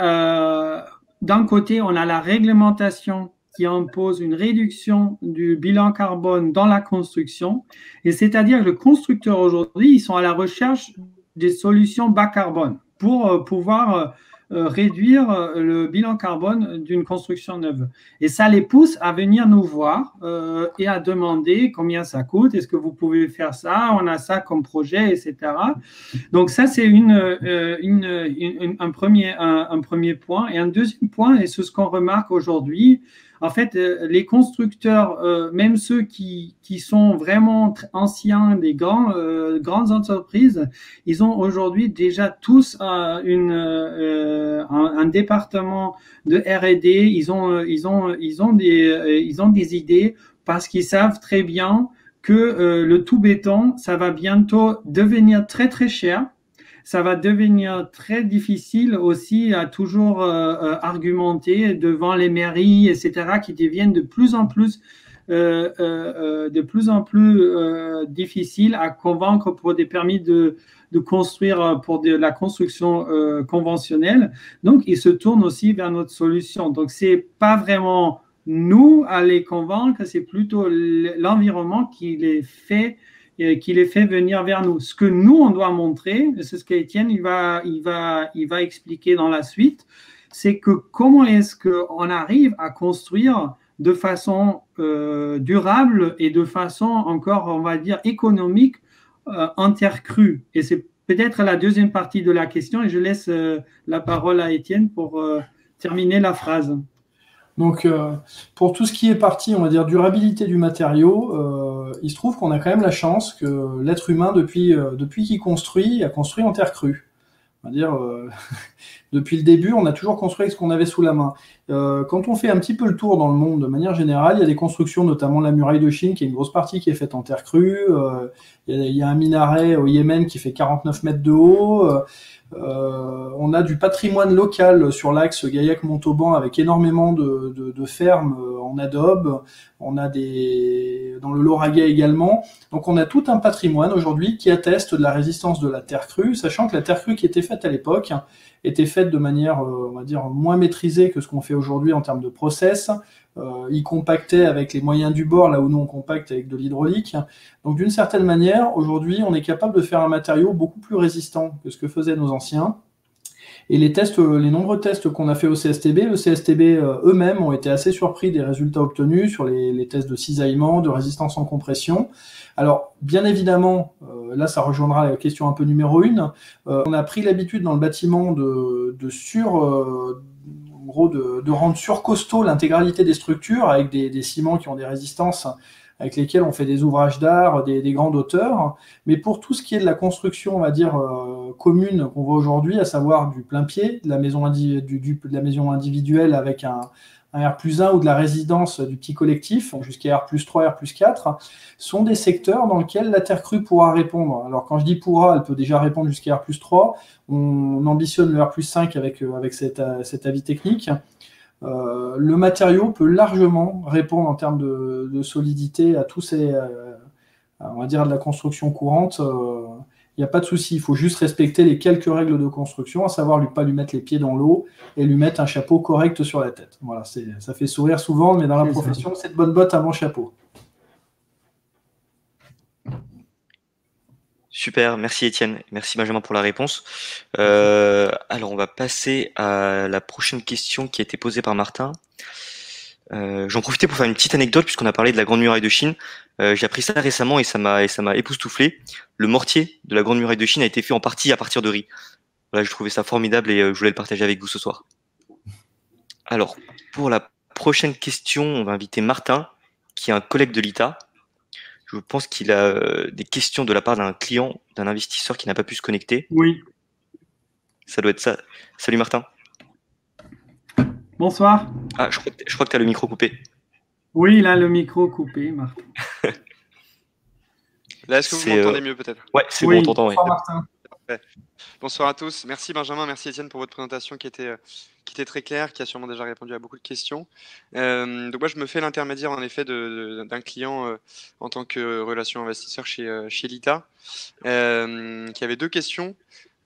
d'un côté, on a la réglementation qui impose une réduction du bilan carbone dans la construction. Et c'est-à-dire que le constructeur aujourd'hui, ils sont à la recherche des solutions bas carbone pour euh, pouvoir euh, euh, réduire le bilan carbone d'une construction neuve. Et ça les pousse à venir nous voir et à demander combien ça coûte, est-ce que vous pouvez faire ça, on a ça comme projet, etc. Donc ça, c'est une, un, premier, un, premier point. Et un deuxième point, et c'est ce qu'on remarque aujourd'hui, en fait, euh, les constructeurs, euh, même ceux qui, qui sont vraiment anciens, des grands, euh, grandes entreprises, ils ont aujourd'hui déjà tous une, un, département de R&D. Ils ont, ils ont, ils ont des, ils ont des idées parce qu'ils savent très bien que le tout béton, ça va bientôt devenir très très cher ça va devenir très difficile aussi à toujours euh, euh, argumenter devant les mairies, etc., qui deviennent de plus en plus euh, de plus en plus difficiles à convaincre pour des permis de, de construire pour de la construction conventionnelle. Donc, ils se tournent aussi vers notre solution. Donc, c'est pas vraiment nous à les convaincre, c'est plutôt l'environnement qui les fait qui les fait venir vers nous. Ce que nous, on doit montrer, c'est ce qu'Étienne il va, il, va, il va expliquer dans la suite, c'est que comment est-ce qu'on arrive à construire de façon euh, durable et de façon encore, on va dire, économique euh, en terre crue. Et c'est peut-être la deuxième partie de la question et je laisse euh, la parole à Étienne pour terminer la phrase. Donc, euh, pour tout ce qui est parti, on va dire, durabilité du matériau, euh, il se trouve qu'on a quand même la chance que l'être humain, depuis, euh, depuis qu'il construit, a construit en terre crue. On va dire, depuis le début, on a toujours construit avec ce qu'on avait sous la main. quand on fait un petit peu le tour dans le monde, de manière générale, il y a des constructions, notamment la muraille de Chine, qui est une grosse partie qui est faite en terre crue. Il, y a, un minaret au Yémen qui fait 49 mètres de haut. Euh, on a du patrimoine local sur l'axe Gaillac-Montauban avec énormément de, de, fermes euh, en adobe. On a des dans le Lauragais également. Donc on a tout un patrimoine aujourd'hui qui atteste de la résistance de la terre crue, sachant que la terre crue qui était faite à l'époque était faite de manière, euh, on va dire, moins maîtrisée que ce qu'on fait aujourd'hui en termes de process. Euh, il compactait avec les moyens du bord, là où nous on compacte avec de l'hydraulique. Donc d'une certaine manière, aujourd'hui, on est capable de faire un matériau beaucoup plus résistant que ce que faisaient nos anciens. Et les tests, euh, les nombreux tests qu'on a fait au CSTB, le CSTB euh, eux-mêmes ont été assez surpris des résultats obtenus sur les, tests de cisaillement, de résistance en compression. Alors, bien évidemment, là, ça rejoindra la question un peu numéro une. on a pris l'habitude dans le bâtiment de, de sur gros de, rendre surcostaud l'intégralité des structures avec des, ciments qui ont des résistances avec lesquels on fait des ouvrages d'art, des, grandes hauteurs. Mais pour tout ce qui est de la construction, on va dire, euh, commune qu'on voit aujourd'hui, à savoir du plein pied, de la maison, individuelle avec un, un R plus 1 ou de la résidence du petit collectif, jusqu'à R plus 3, R plus 4, sont des secteurs dans lesquels la terre crue pourra répondre. Alors quand je dis pourra, elle peut déjà répondre jusqu'à R plus 3. On ambitionne le R plus 5 avec, euh, avec euh, cet avis technique. Euh, le matériau peut largement répondre en termes de, solidité à tous ces, on va dire, de la construction courante. Il n'y a pas de souci, il faut juste respecter les quelques règles de construction, à savoir lui pas lui mettre les pieds dans l'eau et lui mettre un chapeau correct sur la tête. Voilà, ça fait sourire souvent, mais dans la profession, c'est de bonne botte avant chapeau. Super, merci Étienne, merci Benjamin pour la réponse. Euh, alors on va passer à la prochaine question qui a été posée par Martin. Euh, J'en profitais pour faire une petite anecdote puisqu'on a parlé de la Grande Muraille de Chine. Euh, J'ai appris ça récemment et ça m'a et époustouflé. Le mortier de la Grande Muraille de Chine a été fait en partie à partir de riz. Voilà, je trouvais ça formidable et je voulais le partager avec vous ce soir. Alors pour la prochaine question, on va inviter Martin, qui est un collègue de l'ITA. Je pense qu'il a euh, des questions de la part d'un client, d'un investisseur qui n'a pas pu se connecter. Oui. Ça doit être ça. Salut Martin. Bonsoir. Ah, je crois que, tu as le micro coupé. Oui, il a le micro coupé, Martin. Là, est-ce que vous m'entendez euh, mieux peut-être? Ouais, c'est bon, on t'entend. Bonsoir, Martin. Bonsoir à tous. Merci Benjamin, merci Étienne pour votre présentation qui était, euh, qui était très claire, qui a sûrement déjà répondu à beaucoup de questions. Euh, donc moi, je me fais l'intermédiaire en effet d'un client en tant que relation investisseur chez, chez Lita, qui avait deux questions.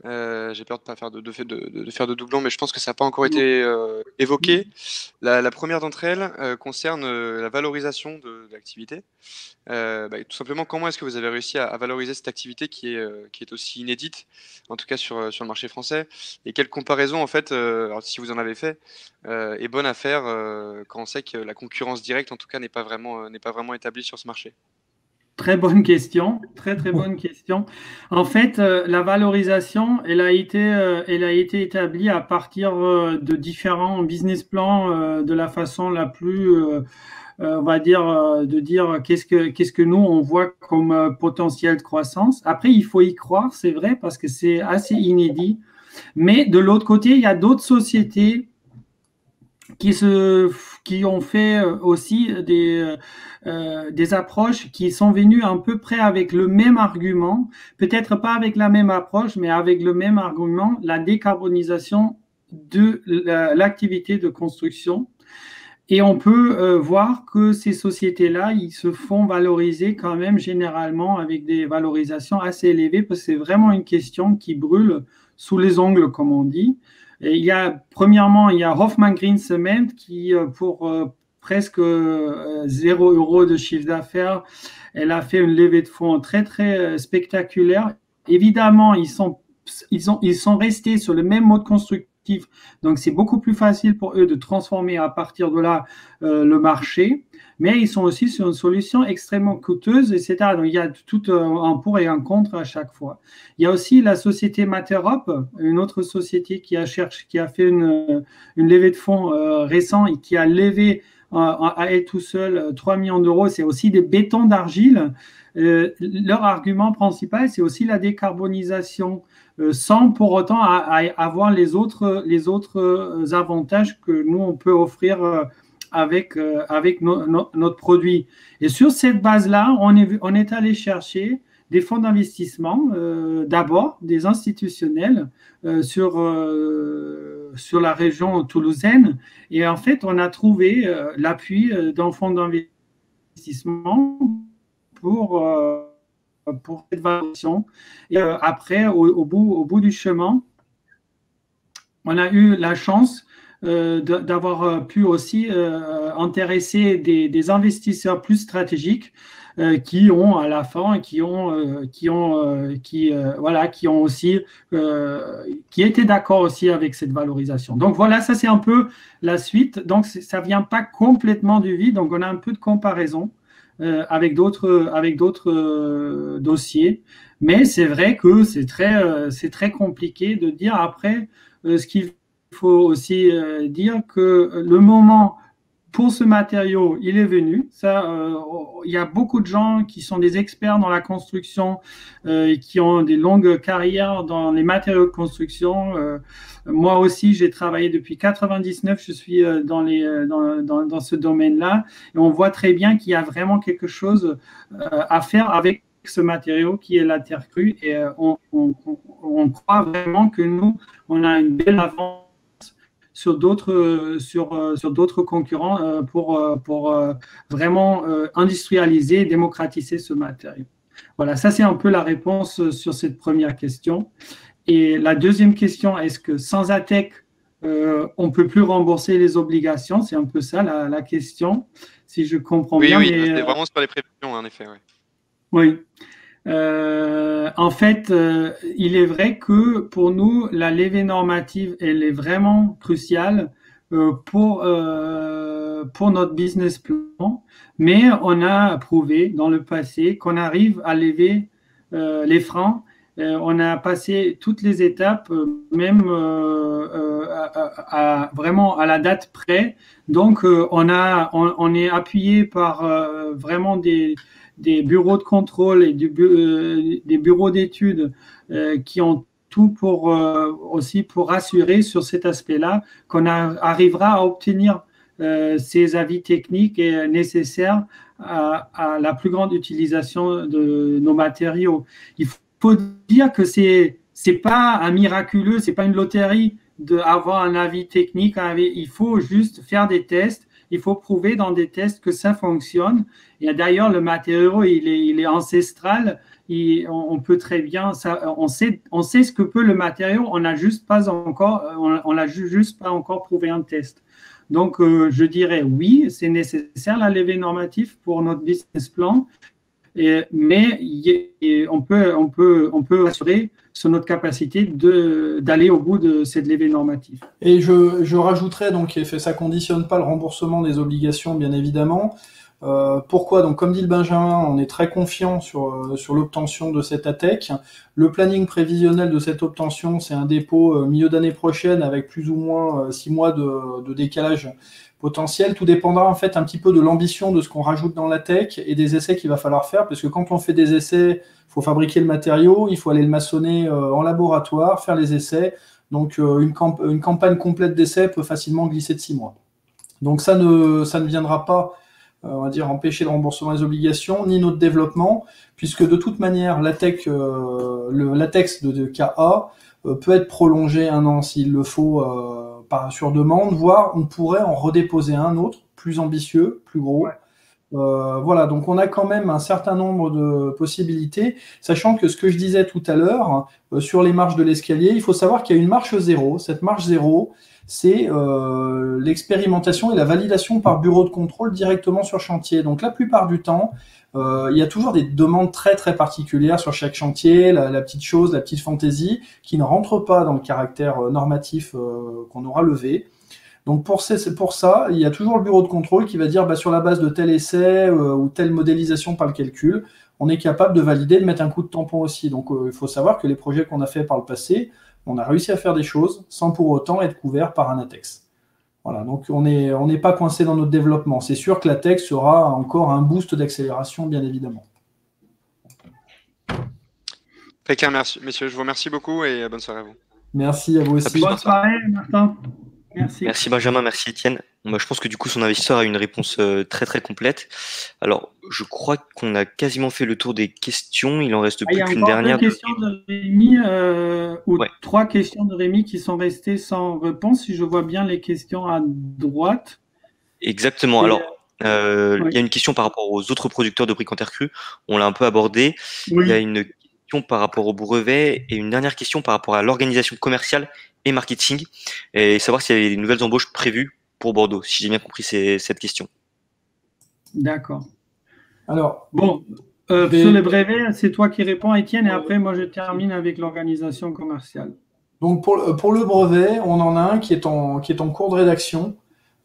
Euh, j'ai peur de pas faire de, de, de, de, faire de doublons, mais je pense que ça n'a pas encore été euh, évoqué. La, la première d'entre elles euh, concerne la valorisation de, l'activité. Bah, tout simplement, comment est-ce que vous avez réussi à, valoriser cette activité qui est, qui est aussi inédite, en tout cas sur, sur le marché français, et quelle comparaison, en fait, si vous en avez fait, est bonne à faire quand on sait que la concurrence directe, en tout cas, n'est pas vraiment, n'est pas vraiment établie sur ce marché? Très bonne question, très très bonne question. En fait, euh, la valorisation, elle a été, euh, elle a été établie à partir euh, de différents business plans de la façon la plus, on va dire, de dire qu'est-ce que qu'est-ce que nous on voit comme potentiel de croissance. Après, il faut y croire, c'est vrai, parce que c'est assez inédit. Mais de l'autre côté, il y a d'autres sociétés qui se qui ont fait aussi des euh, des approches qui sont venues à peu près avec le même argument, peut-être pas avec la même approche, mais avec le même argument, la décarbonisation de l'activité de construction. Et on peut euh, voir que ces sociétés-là, ils se font valoriser quand même généralement avec des valorisations assez élevées, parce que c'est vraiment une question qui brûle sous les ongles, comme on dit. Et il y a, premièrement, il y a Hoffman Green Cement qui, euh, pour presque 0 euh, euros de chiffre d'affaires. Elle a fait une levée de fonds très, très euh, spectaculaire. Évidemment, ils sont, ils, ont, ils sont restés sur le même mode Donc, c'est beaucoup plus facile pour eux de transformer à partir de là euh, le marché. Mais ils sont aussi sur une solution extrêmement coûteuse, etc. Donc, il y a tout un pour et un contre à chaque fois. Il y a aussi la société Materop, une autre société qui a, fait une, levée de fonds récent et qui a levé à elle tout seul 3 euh, millions d'euros, c'est aussi des bétons d'argile. Euh, leur argument principal, c'est aussi la décarbonisation, euh, sans pour autant avoir les autres, les autres avantages que nous, on peut offrir avec, avec notre produit. Et sur cette base-là, on est, on est allé chercher des fonds d'investissement, d'abord des institutionnels sur, sur la région toulousaine. Et en fait, on a trouvé l'appui d'un fonds d'investissement pour, pour cette valorisation. Et après, au, bout, au bout du chemin, on a eu la chance euh, d'avoir euh, pu aussi euh, intéresser des, investisseurs plus stratégiques qui ont à la fin, qui ont, qui ont, qui, voilà, qui ont aussi, qui étaient d'accord aussi avec cette valorisation. Donc voilà, ça c'est un peu la suite. Donc ça vient pas complètement du vide. Donc on a un peu de comparaison avec d'autres, avec d'autres dossiers. Mais c'est vrai que c'est très, c'est très compliqué de dire après ce qui il faut aussi euh, dire que le moment pour ce matériau, il est venu. Ça, euh, il y a beaucoup de gens qui sont des experts dans la construction euh, et qui ont des longues carrières dans les matériaux de construction. moi aussi, j'ai travaillé depuis 99. Je suis dans les dans, dans, dans ce domaine-là et on voit très bien qu'il y a vraiment quelque chose à faire avec ce matériau qui est la terre crue et on, on, on croit vraiment que nous, on a une belle avance sur d'autres sur, euh, sur d'autres concurrents euh, pour, euh, pour vraiment industrialiser et démocratiser ce matériau. Voilà, ça c'est un peu la réponse sur cette première question. Et la deuxième question, est-ce que sans ATEC, on ne peut plus rembourser les obligations? C'est un peu ça la, question, si je comprends bien. Oui, oui, c'est vraiment sur les prévisions, en effet. Oui. Euh, en fait, euh, il est vrai que pour nous, la levée normative, elle est vraiment cruciale euh, pour, pour notre business plan. Mais on a prouvé dans le passé qu'on arrive à lever les freins. on a passé toutes les étapes, même vraiment à la date près. Donc, on, a, on est appuyé par vraiment des, des bureaux de contrôle et euh, des bureaux d'études euh, qui ont tout pour euh, aussi pour rassurer sur cet aspect-là qu'on arrivera à obtenir ces avis techniques et nécessaires à, à, la plus grande utilisation de nos matériaux. Il faut dire que c'est c'est pas un miraculeux, c'est pas une loterie d'avoir un avis technique. Il faut juste faire des tests il faut prouver dans des tests que ça fonctionne. Et d'ailleurs, le matériau, il est, il est ancestral. on, peut très bien, ça, on, sait, on sait ce que peut le matériau. On n'a juste pas encore, on, l'a juste pas encore prouvé en test. Donc, euh, je dirais oui, c'est nécessaire la levée normative pour notre business plan. Et, mais on, peut, on, peut, on peut assurer sur notre capacité d'aller au bout de cette levée normative. Et je, je rajouterais donc, ça conditionne pas le remboursement des obligations, bien évidemment. Euh, pourquoi? Donc, comme dit le Benjamin, on est très confiant sur, euh, sur l'obtention de cette ATEC. Le planning prévisionnel de cette obtention, c'est un dépôt euh, milieu d'année prochaine avec plus ou moins six mois de, de décalage potentiel. Tout dépendra en fait un petit peu de l'ambition de ce qu'on rajoute dans la tech et des essais qu'il va falloir faire, parce que quand on fait des essais, il faut fabriquer le matériau, il faut aller le maçonner euh, en laboratoire, faire les essais. Donc euh, une, une, campagne complète d'essais peut facilement glisser de six mois. Donc ça ne, ça ne viendra pas, euh, on va dire, empêcher le remboursement des obligations, ni notre développement, puisque de toute manière, la tech, le latex de, de KA peut être prolongé un an s'il le faut sur demande, voire on pourrait en redéposer un autre, plus ambitieux, plus gros. Euh, voilà, donc on a quand même un certain nombre de possibilités, sachant que ce que je disais tout à l'heure euh, sur les marches de l'escalier, il faut savoir qu'il y a une marche zéro. Cette marche zéro, c'est euh, l'expérimentation et la validation par bureau de contrôle directement sur chantier. Donc la plupart du temps, il y a toujours des demandes très très particulières sur chaque chantier, la, petite chose, la petite fantaisie, qui ne rentre pas dans le caractère normatif qu'on aura levé. Donc pour, pour ça, il y a toujours le bureau de contrôle qui va dire bah, sur la base de tel essai euh, ou telle modélisation par le calcul, on est capable de valider, de mettre un coup de tampon aussi. Donc euh, il faut savoir que les projets qu'on a fait par le passé, on a réussi à faire des choses sans pour autant être couvert par un ATEX. Voilà, donc on n'est on pas coincé dans notre développement. C'est sûr que l'ATEX sera encore un boost d'accélération, bien évidemment. Très merci, messieurs. Je vous remercie beaucoup et bonne soirée à vous. Merci à vous aussi. Bonne soirée, Martin. Merci. Merci Benjamin, merci Étienne. Bah, je pense que du coup son investisseur a une réponse euh, très très complète. Alors je crois qu'on a quasiment fait le tour des questions. Il en reste ah, plus qu'une dernière. Deux questions de Rémi euh, ou trois questions de Rémi qui sont restées sans réponse. Si je vois bien les questions à droite. Exactement. Alors euh, il y a une question par rapport aux autres producteurs de briques en terre crue. On l'a un peu abordé. Il y a une question par rapport au brevet et une dernière question par rapport à l'organisation commerciale et marketing et savoir s'il y a des nouvelles embauches prévues pour Bordeaux, si j'ai bien compris cette question. D'accord. Alors, bon, euh, sur les brevets, c'est toi qui réponds, Étienne, et après, moi, je termine avec l'organisation commerciale. Donc, pour, pour, le brevet, on en a un qui est en, qui est en cours de rédaction,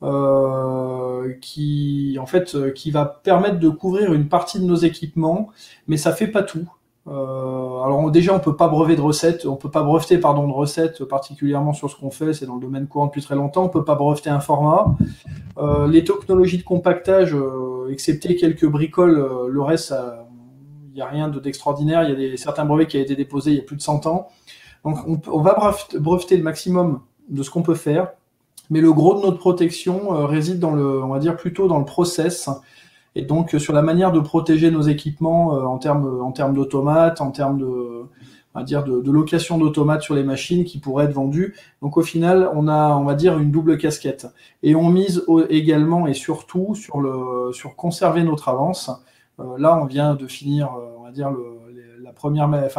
euh, qui, en fait, euh, qui va permettre de couvrir une partie de nos équipements, mais ça fait pas tout. Euh, alors déjà, on peut pas brever de recettes, on peut pas breveter pardon de recettes particulièrement sur ce qu'on fait, c'est dans le domaine courant depuis très longtemps. On peut pas breveter un format. Euh, les technologies de compactage, euh, excepté quelques bricoles, euh, le reste, il n'y a rien d'extraordinaire. Il y a des, certains brevets qui ont été déposés il y a plus de 100 ans. Donc on, on va breveter le maximum de ce qu'on peut faire, mais le gros de notre protection réside dans le, on va dire plutôt dans le process et donc sur la manière de protéger nos équipements euh, en termes en termes d'automates, en termes de on va dire de, location d'automates sur les machines qui pourraient être vendues. Donc au final, on a on va dire une double casquette et on mise également et surtout sur le sur conserver notre avance. Euh, là, on vient de finir, euh, on va dire le,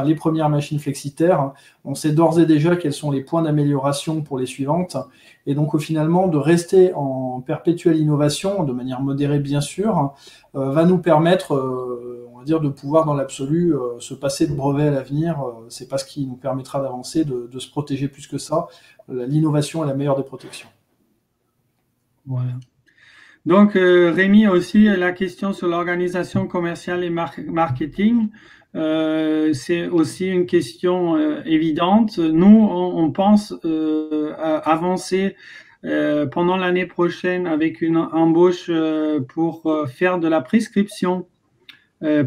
les premières machines flexitaires. On sait d'ores et déjà quels sont les points d'amélioration pour les suivantes et donc, finalement, de rester en perpétuelle innovation, de manière modérée bien sûr, euh, va nous permettre, euh, on va dire, de pouvoir dans l'absolu euh, se passer de brevets à l'avenir. c'est pas ce qui nous permettra d'avancer, de, se protéger plus que ça. L'innovation est la meilleure des protections. Voilà. Donc, Rémi, aussi la question sur l'organisation commerciale et marketing. Euh, c'est aussi une question euh, évidente. Nous, on, pense euh, avancer pendant l'année prochaine avec une embauche pour faire de la prescription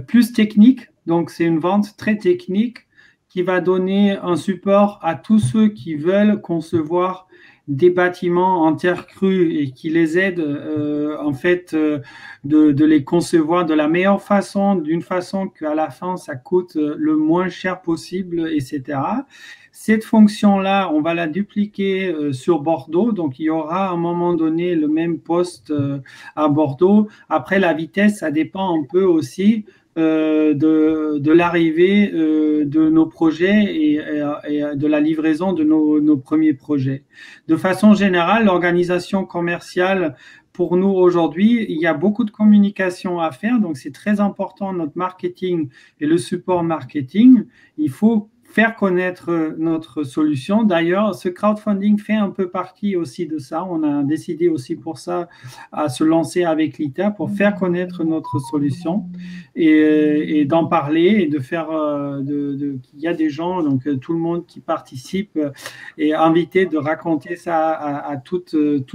plus technique. Donc, c'est une vente très technique qui va donner un support à tous ceux qui veulent concevoir des bâtiments en terre crue et qui les aident euh, en fait euh, de, de, les concevoir de la meilleure façon, d'une façon qu'à la fin ça coûte le moins cher possible, etc. Cette fonction-là, on va la dupliquer euh, sur Bordeaux, donc il y aura à un moment donné le même poste à Bordeaux. Après la vitesse, ça dépend un peu aussi euh, de, de l'arrivée euh, de nos projets et, et, de la livraison de nos, nos, premiers projets. De façon générale, l'organisation commerciale, pour nous aujourd'hui, il y a beaucoup de communication à faire, donc c'est très important notre marketing et le support marketing. Il faut faire connaître euh, notre solution. D'ailleurs, ce crowdfunding fait un peu partie aussi de ça. On a décidé aussi pour ça à se lancer avec l'ITA pour faire connaître notre solution et, euh, d'en parler et de faire euh, de, de qu'il y a des gens, donc tout le monde qui participe et invité de raconter ça à, tout,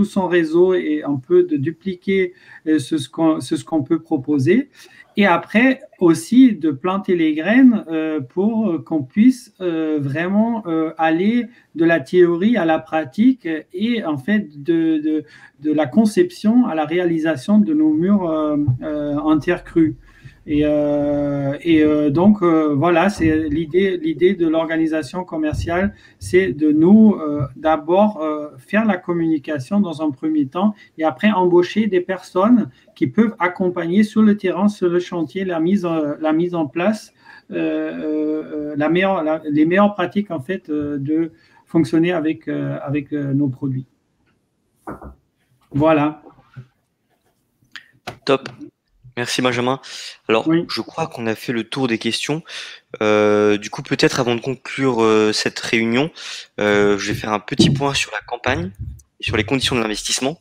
son réseau et un peu de dupliquer ce qu'on peut proposer. Et après aussi de planter les graines euh, pour qu'on puisse euh, vraiment euh, aller de la théorie à la pratique et en fait de, la conception à la réalisation de nos murs en terre crue. Et, euh, euh, donc euh, voilà, c'est l'idée, l'idée de l'organisation commerciale, c'est de nous d'abord faire la communication dans un premier temps et après embaucher des personnes qui peuvent accompagner sur le terrain, sur le chantier, la mise, la mise en place, les meilleures pratiques en fait de fonctionner avec avec nos produits. Voilà. Top. Merci Benjamin. Alors, je crois qu'on a fait le tour des questions. Euh, du coup, peut-être avant de conclure euh, cette réunion, euh, je vais faire un petit point sur la campagne sur les conditions de l'investissement.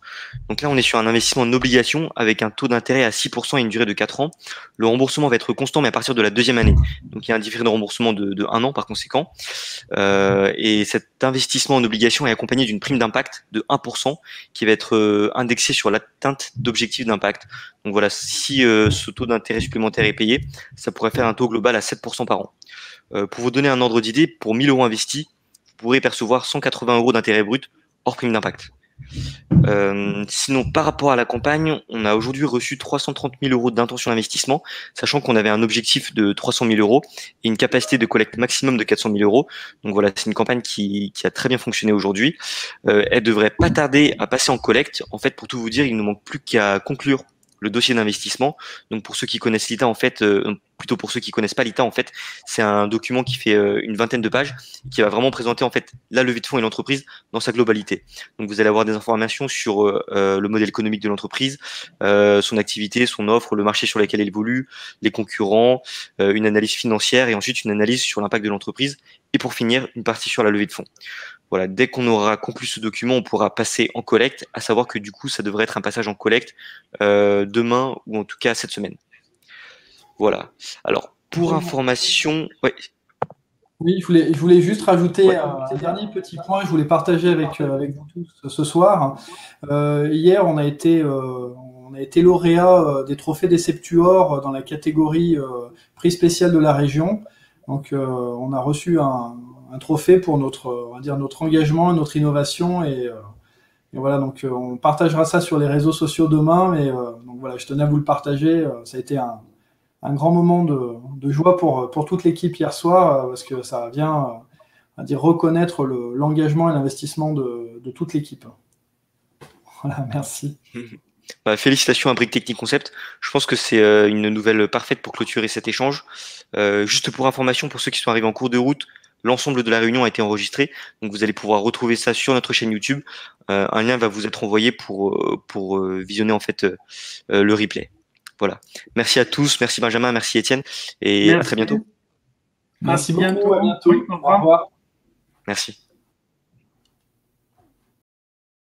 Donc là, on est sur un investissement en obligation avec un taux d'intérêt à 6% et une durée de 4 ans. Le remboursement va être constant, mais à partir de la deuxième année. Donc il y a un différé de remboursement de, de 1 an par conséquent. Euh, et cet investissement en obligation est accompagné d'une prime d'impact de 1% qui va être euh, indexée sur l'atteinte d'objectifs d'impact. Donc voilà, si euh, ce taux d'intérêt supplémentaire est payé, ça pourrait faire un taux global à 7% par an. Euh, pour vous donner un ordre d'idée, pour 1000 euros investis, vous pourrez percevoir 180 euros d'intérêt brut hors prime d'impact. Euh, sinon, par rapport à la campagne, on a aujourd'hui reçu 330 000 euros d'intention d'investissement, sachant qu'on avait un objectif de 300 000 euros et une capacité de collecte maximum de 400 000 euros. Donc voilà, c'est une campagne qui, qui, a très bien fonctionné aujourd'hui. Euh, elle devrait pas tarder à passer en collecte. En fait, pour tout vous dire, il ne manque plus qu'à conclure le dossier d'investissement. Donc pour ceux qui connaissent l'ITA, en fait, euh, plutôt pour ceux qui connaissent pas l'ITA, en fait, c'est un document qui fait euh, une vingtaine de pages, qui va vraiment présenter en fait la levée de fonds et l'entreprise dans sa globalité. Donc vous allez avoir des informations sur euh, le modèle économique de l'entreprise, son activité, son offre, le marché sur lequel elle évolue, les concurrents, une analyse financière et ensuite une analyse sur l'impact de l'entreprise et pour finir une partie sur la levée de fonds. Voilà, dès qu'on aura conclu ce document, on pourra passer en collecte, à savoir que du coup, ça devrait être un passage en collecte euh, demain ou en tout cas cette semaine. Voilà. Alors, pour information, Oui, je voulais, je voulais juste rajouter un, dernier petit point que je voulais partager avec, euh, avec vous tous ce soir. Euh, hier, on a été, on a été lauréat des trophées des Septuors dans la catégorie prix spécial de la région. Donc, on a reçu un, un trophée pour notre, on va dire, notre engagement, notre innovation. Et, euh, voilà, donc euh, on partagera ça sur les réseaux sociaux demain. Mais euh, donc voilà, je tenais à vous le partager. ça a été un, grand moment de, joie pour, toute l'équipe hier soir parce que ça vient dire reconnaître l'engagement et l'investissement de, toute l'équipe. Voilà, merci. Bah, félicitations à Brick Technique Concept. Je pense que c'est une nouvelle parfaite pour clôturer cet échange. juste pour information, pour ceux qui sont arrivés en cours de route, L'ensemble de la réunion a été enregistré, donc vous allez pouvoir retrouver ça sur notre chaîne YouTube. Euh, un lien va vous être envoyé pour euh, pour euh, visionner en fait le replay. Voilà. Merci à tous, merci Benjamin, merci Étienne, et à très bientôt. Merci beaucoup, à bientôt. au revoir. Merci.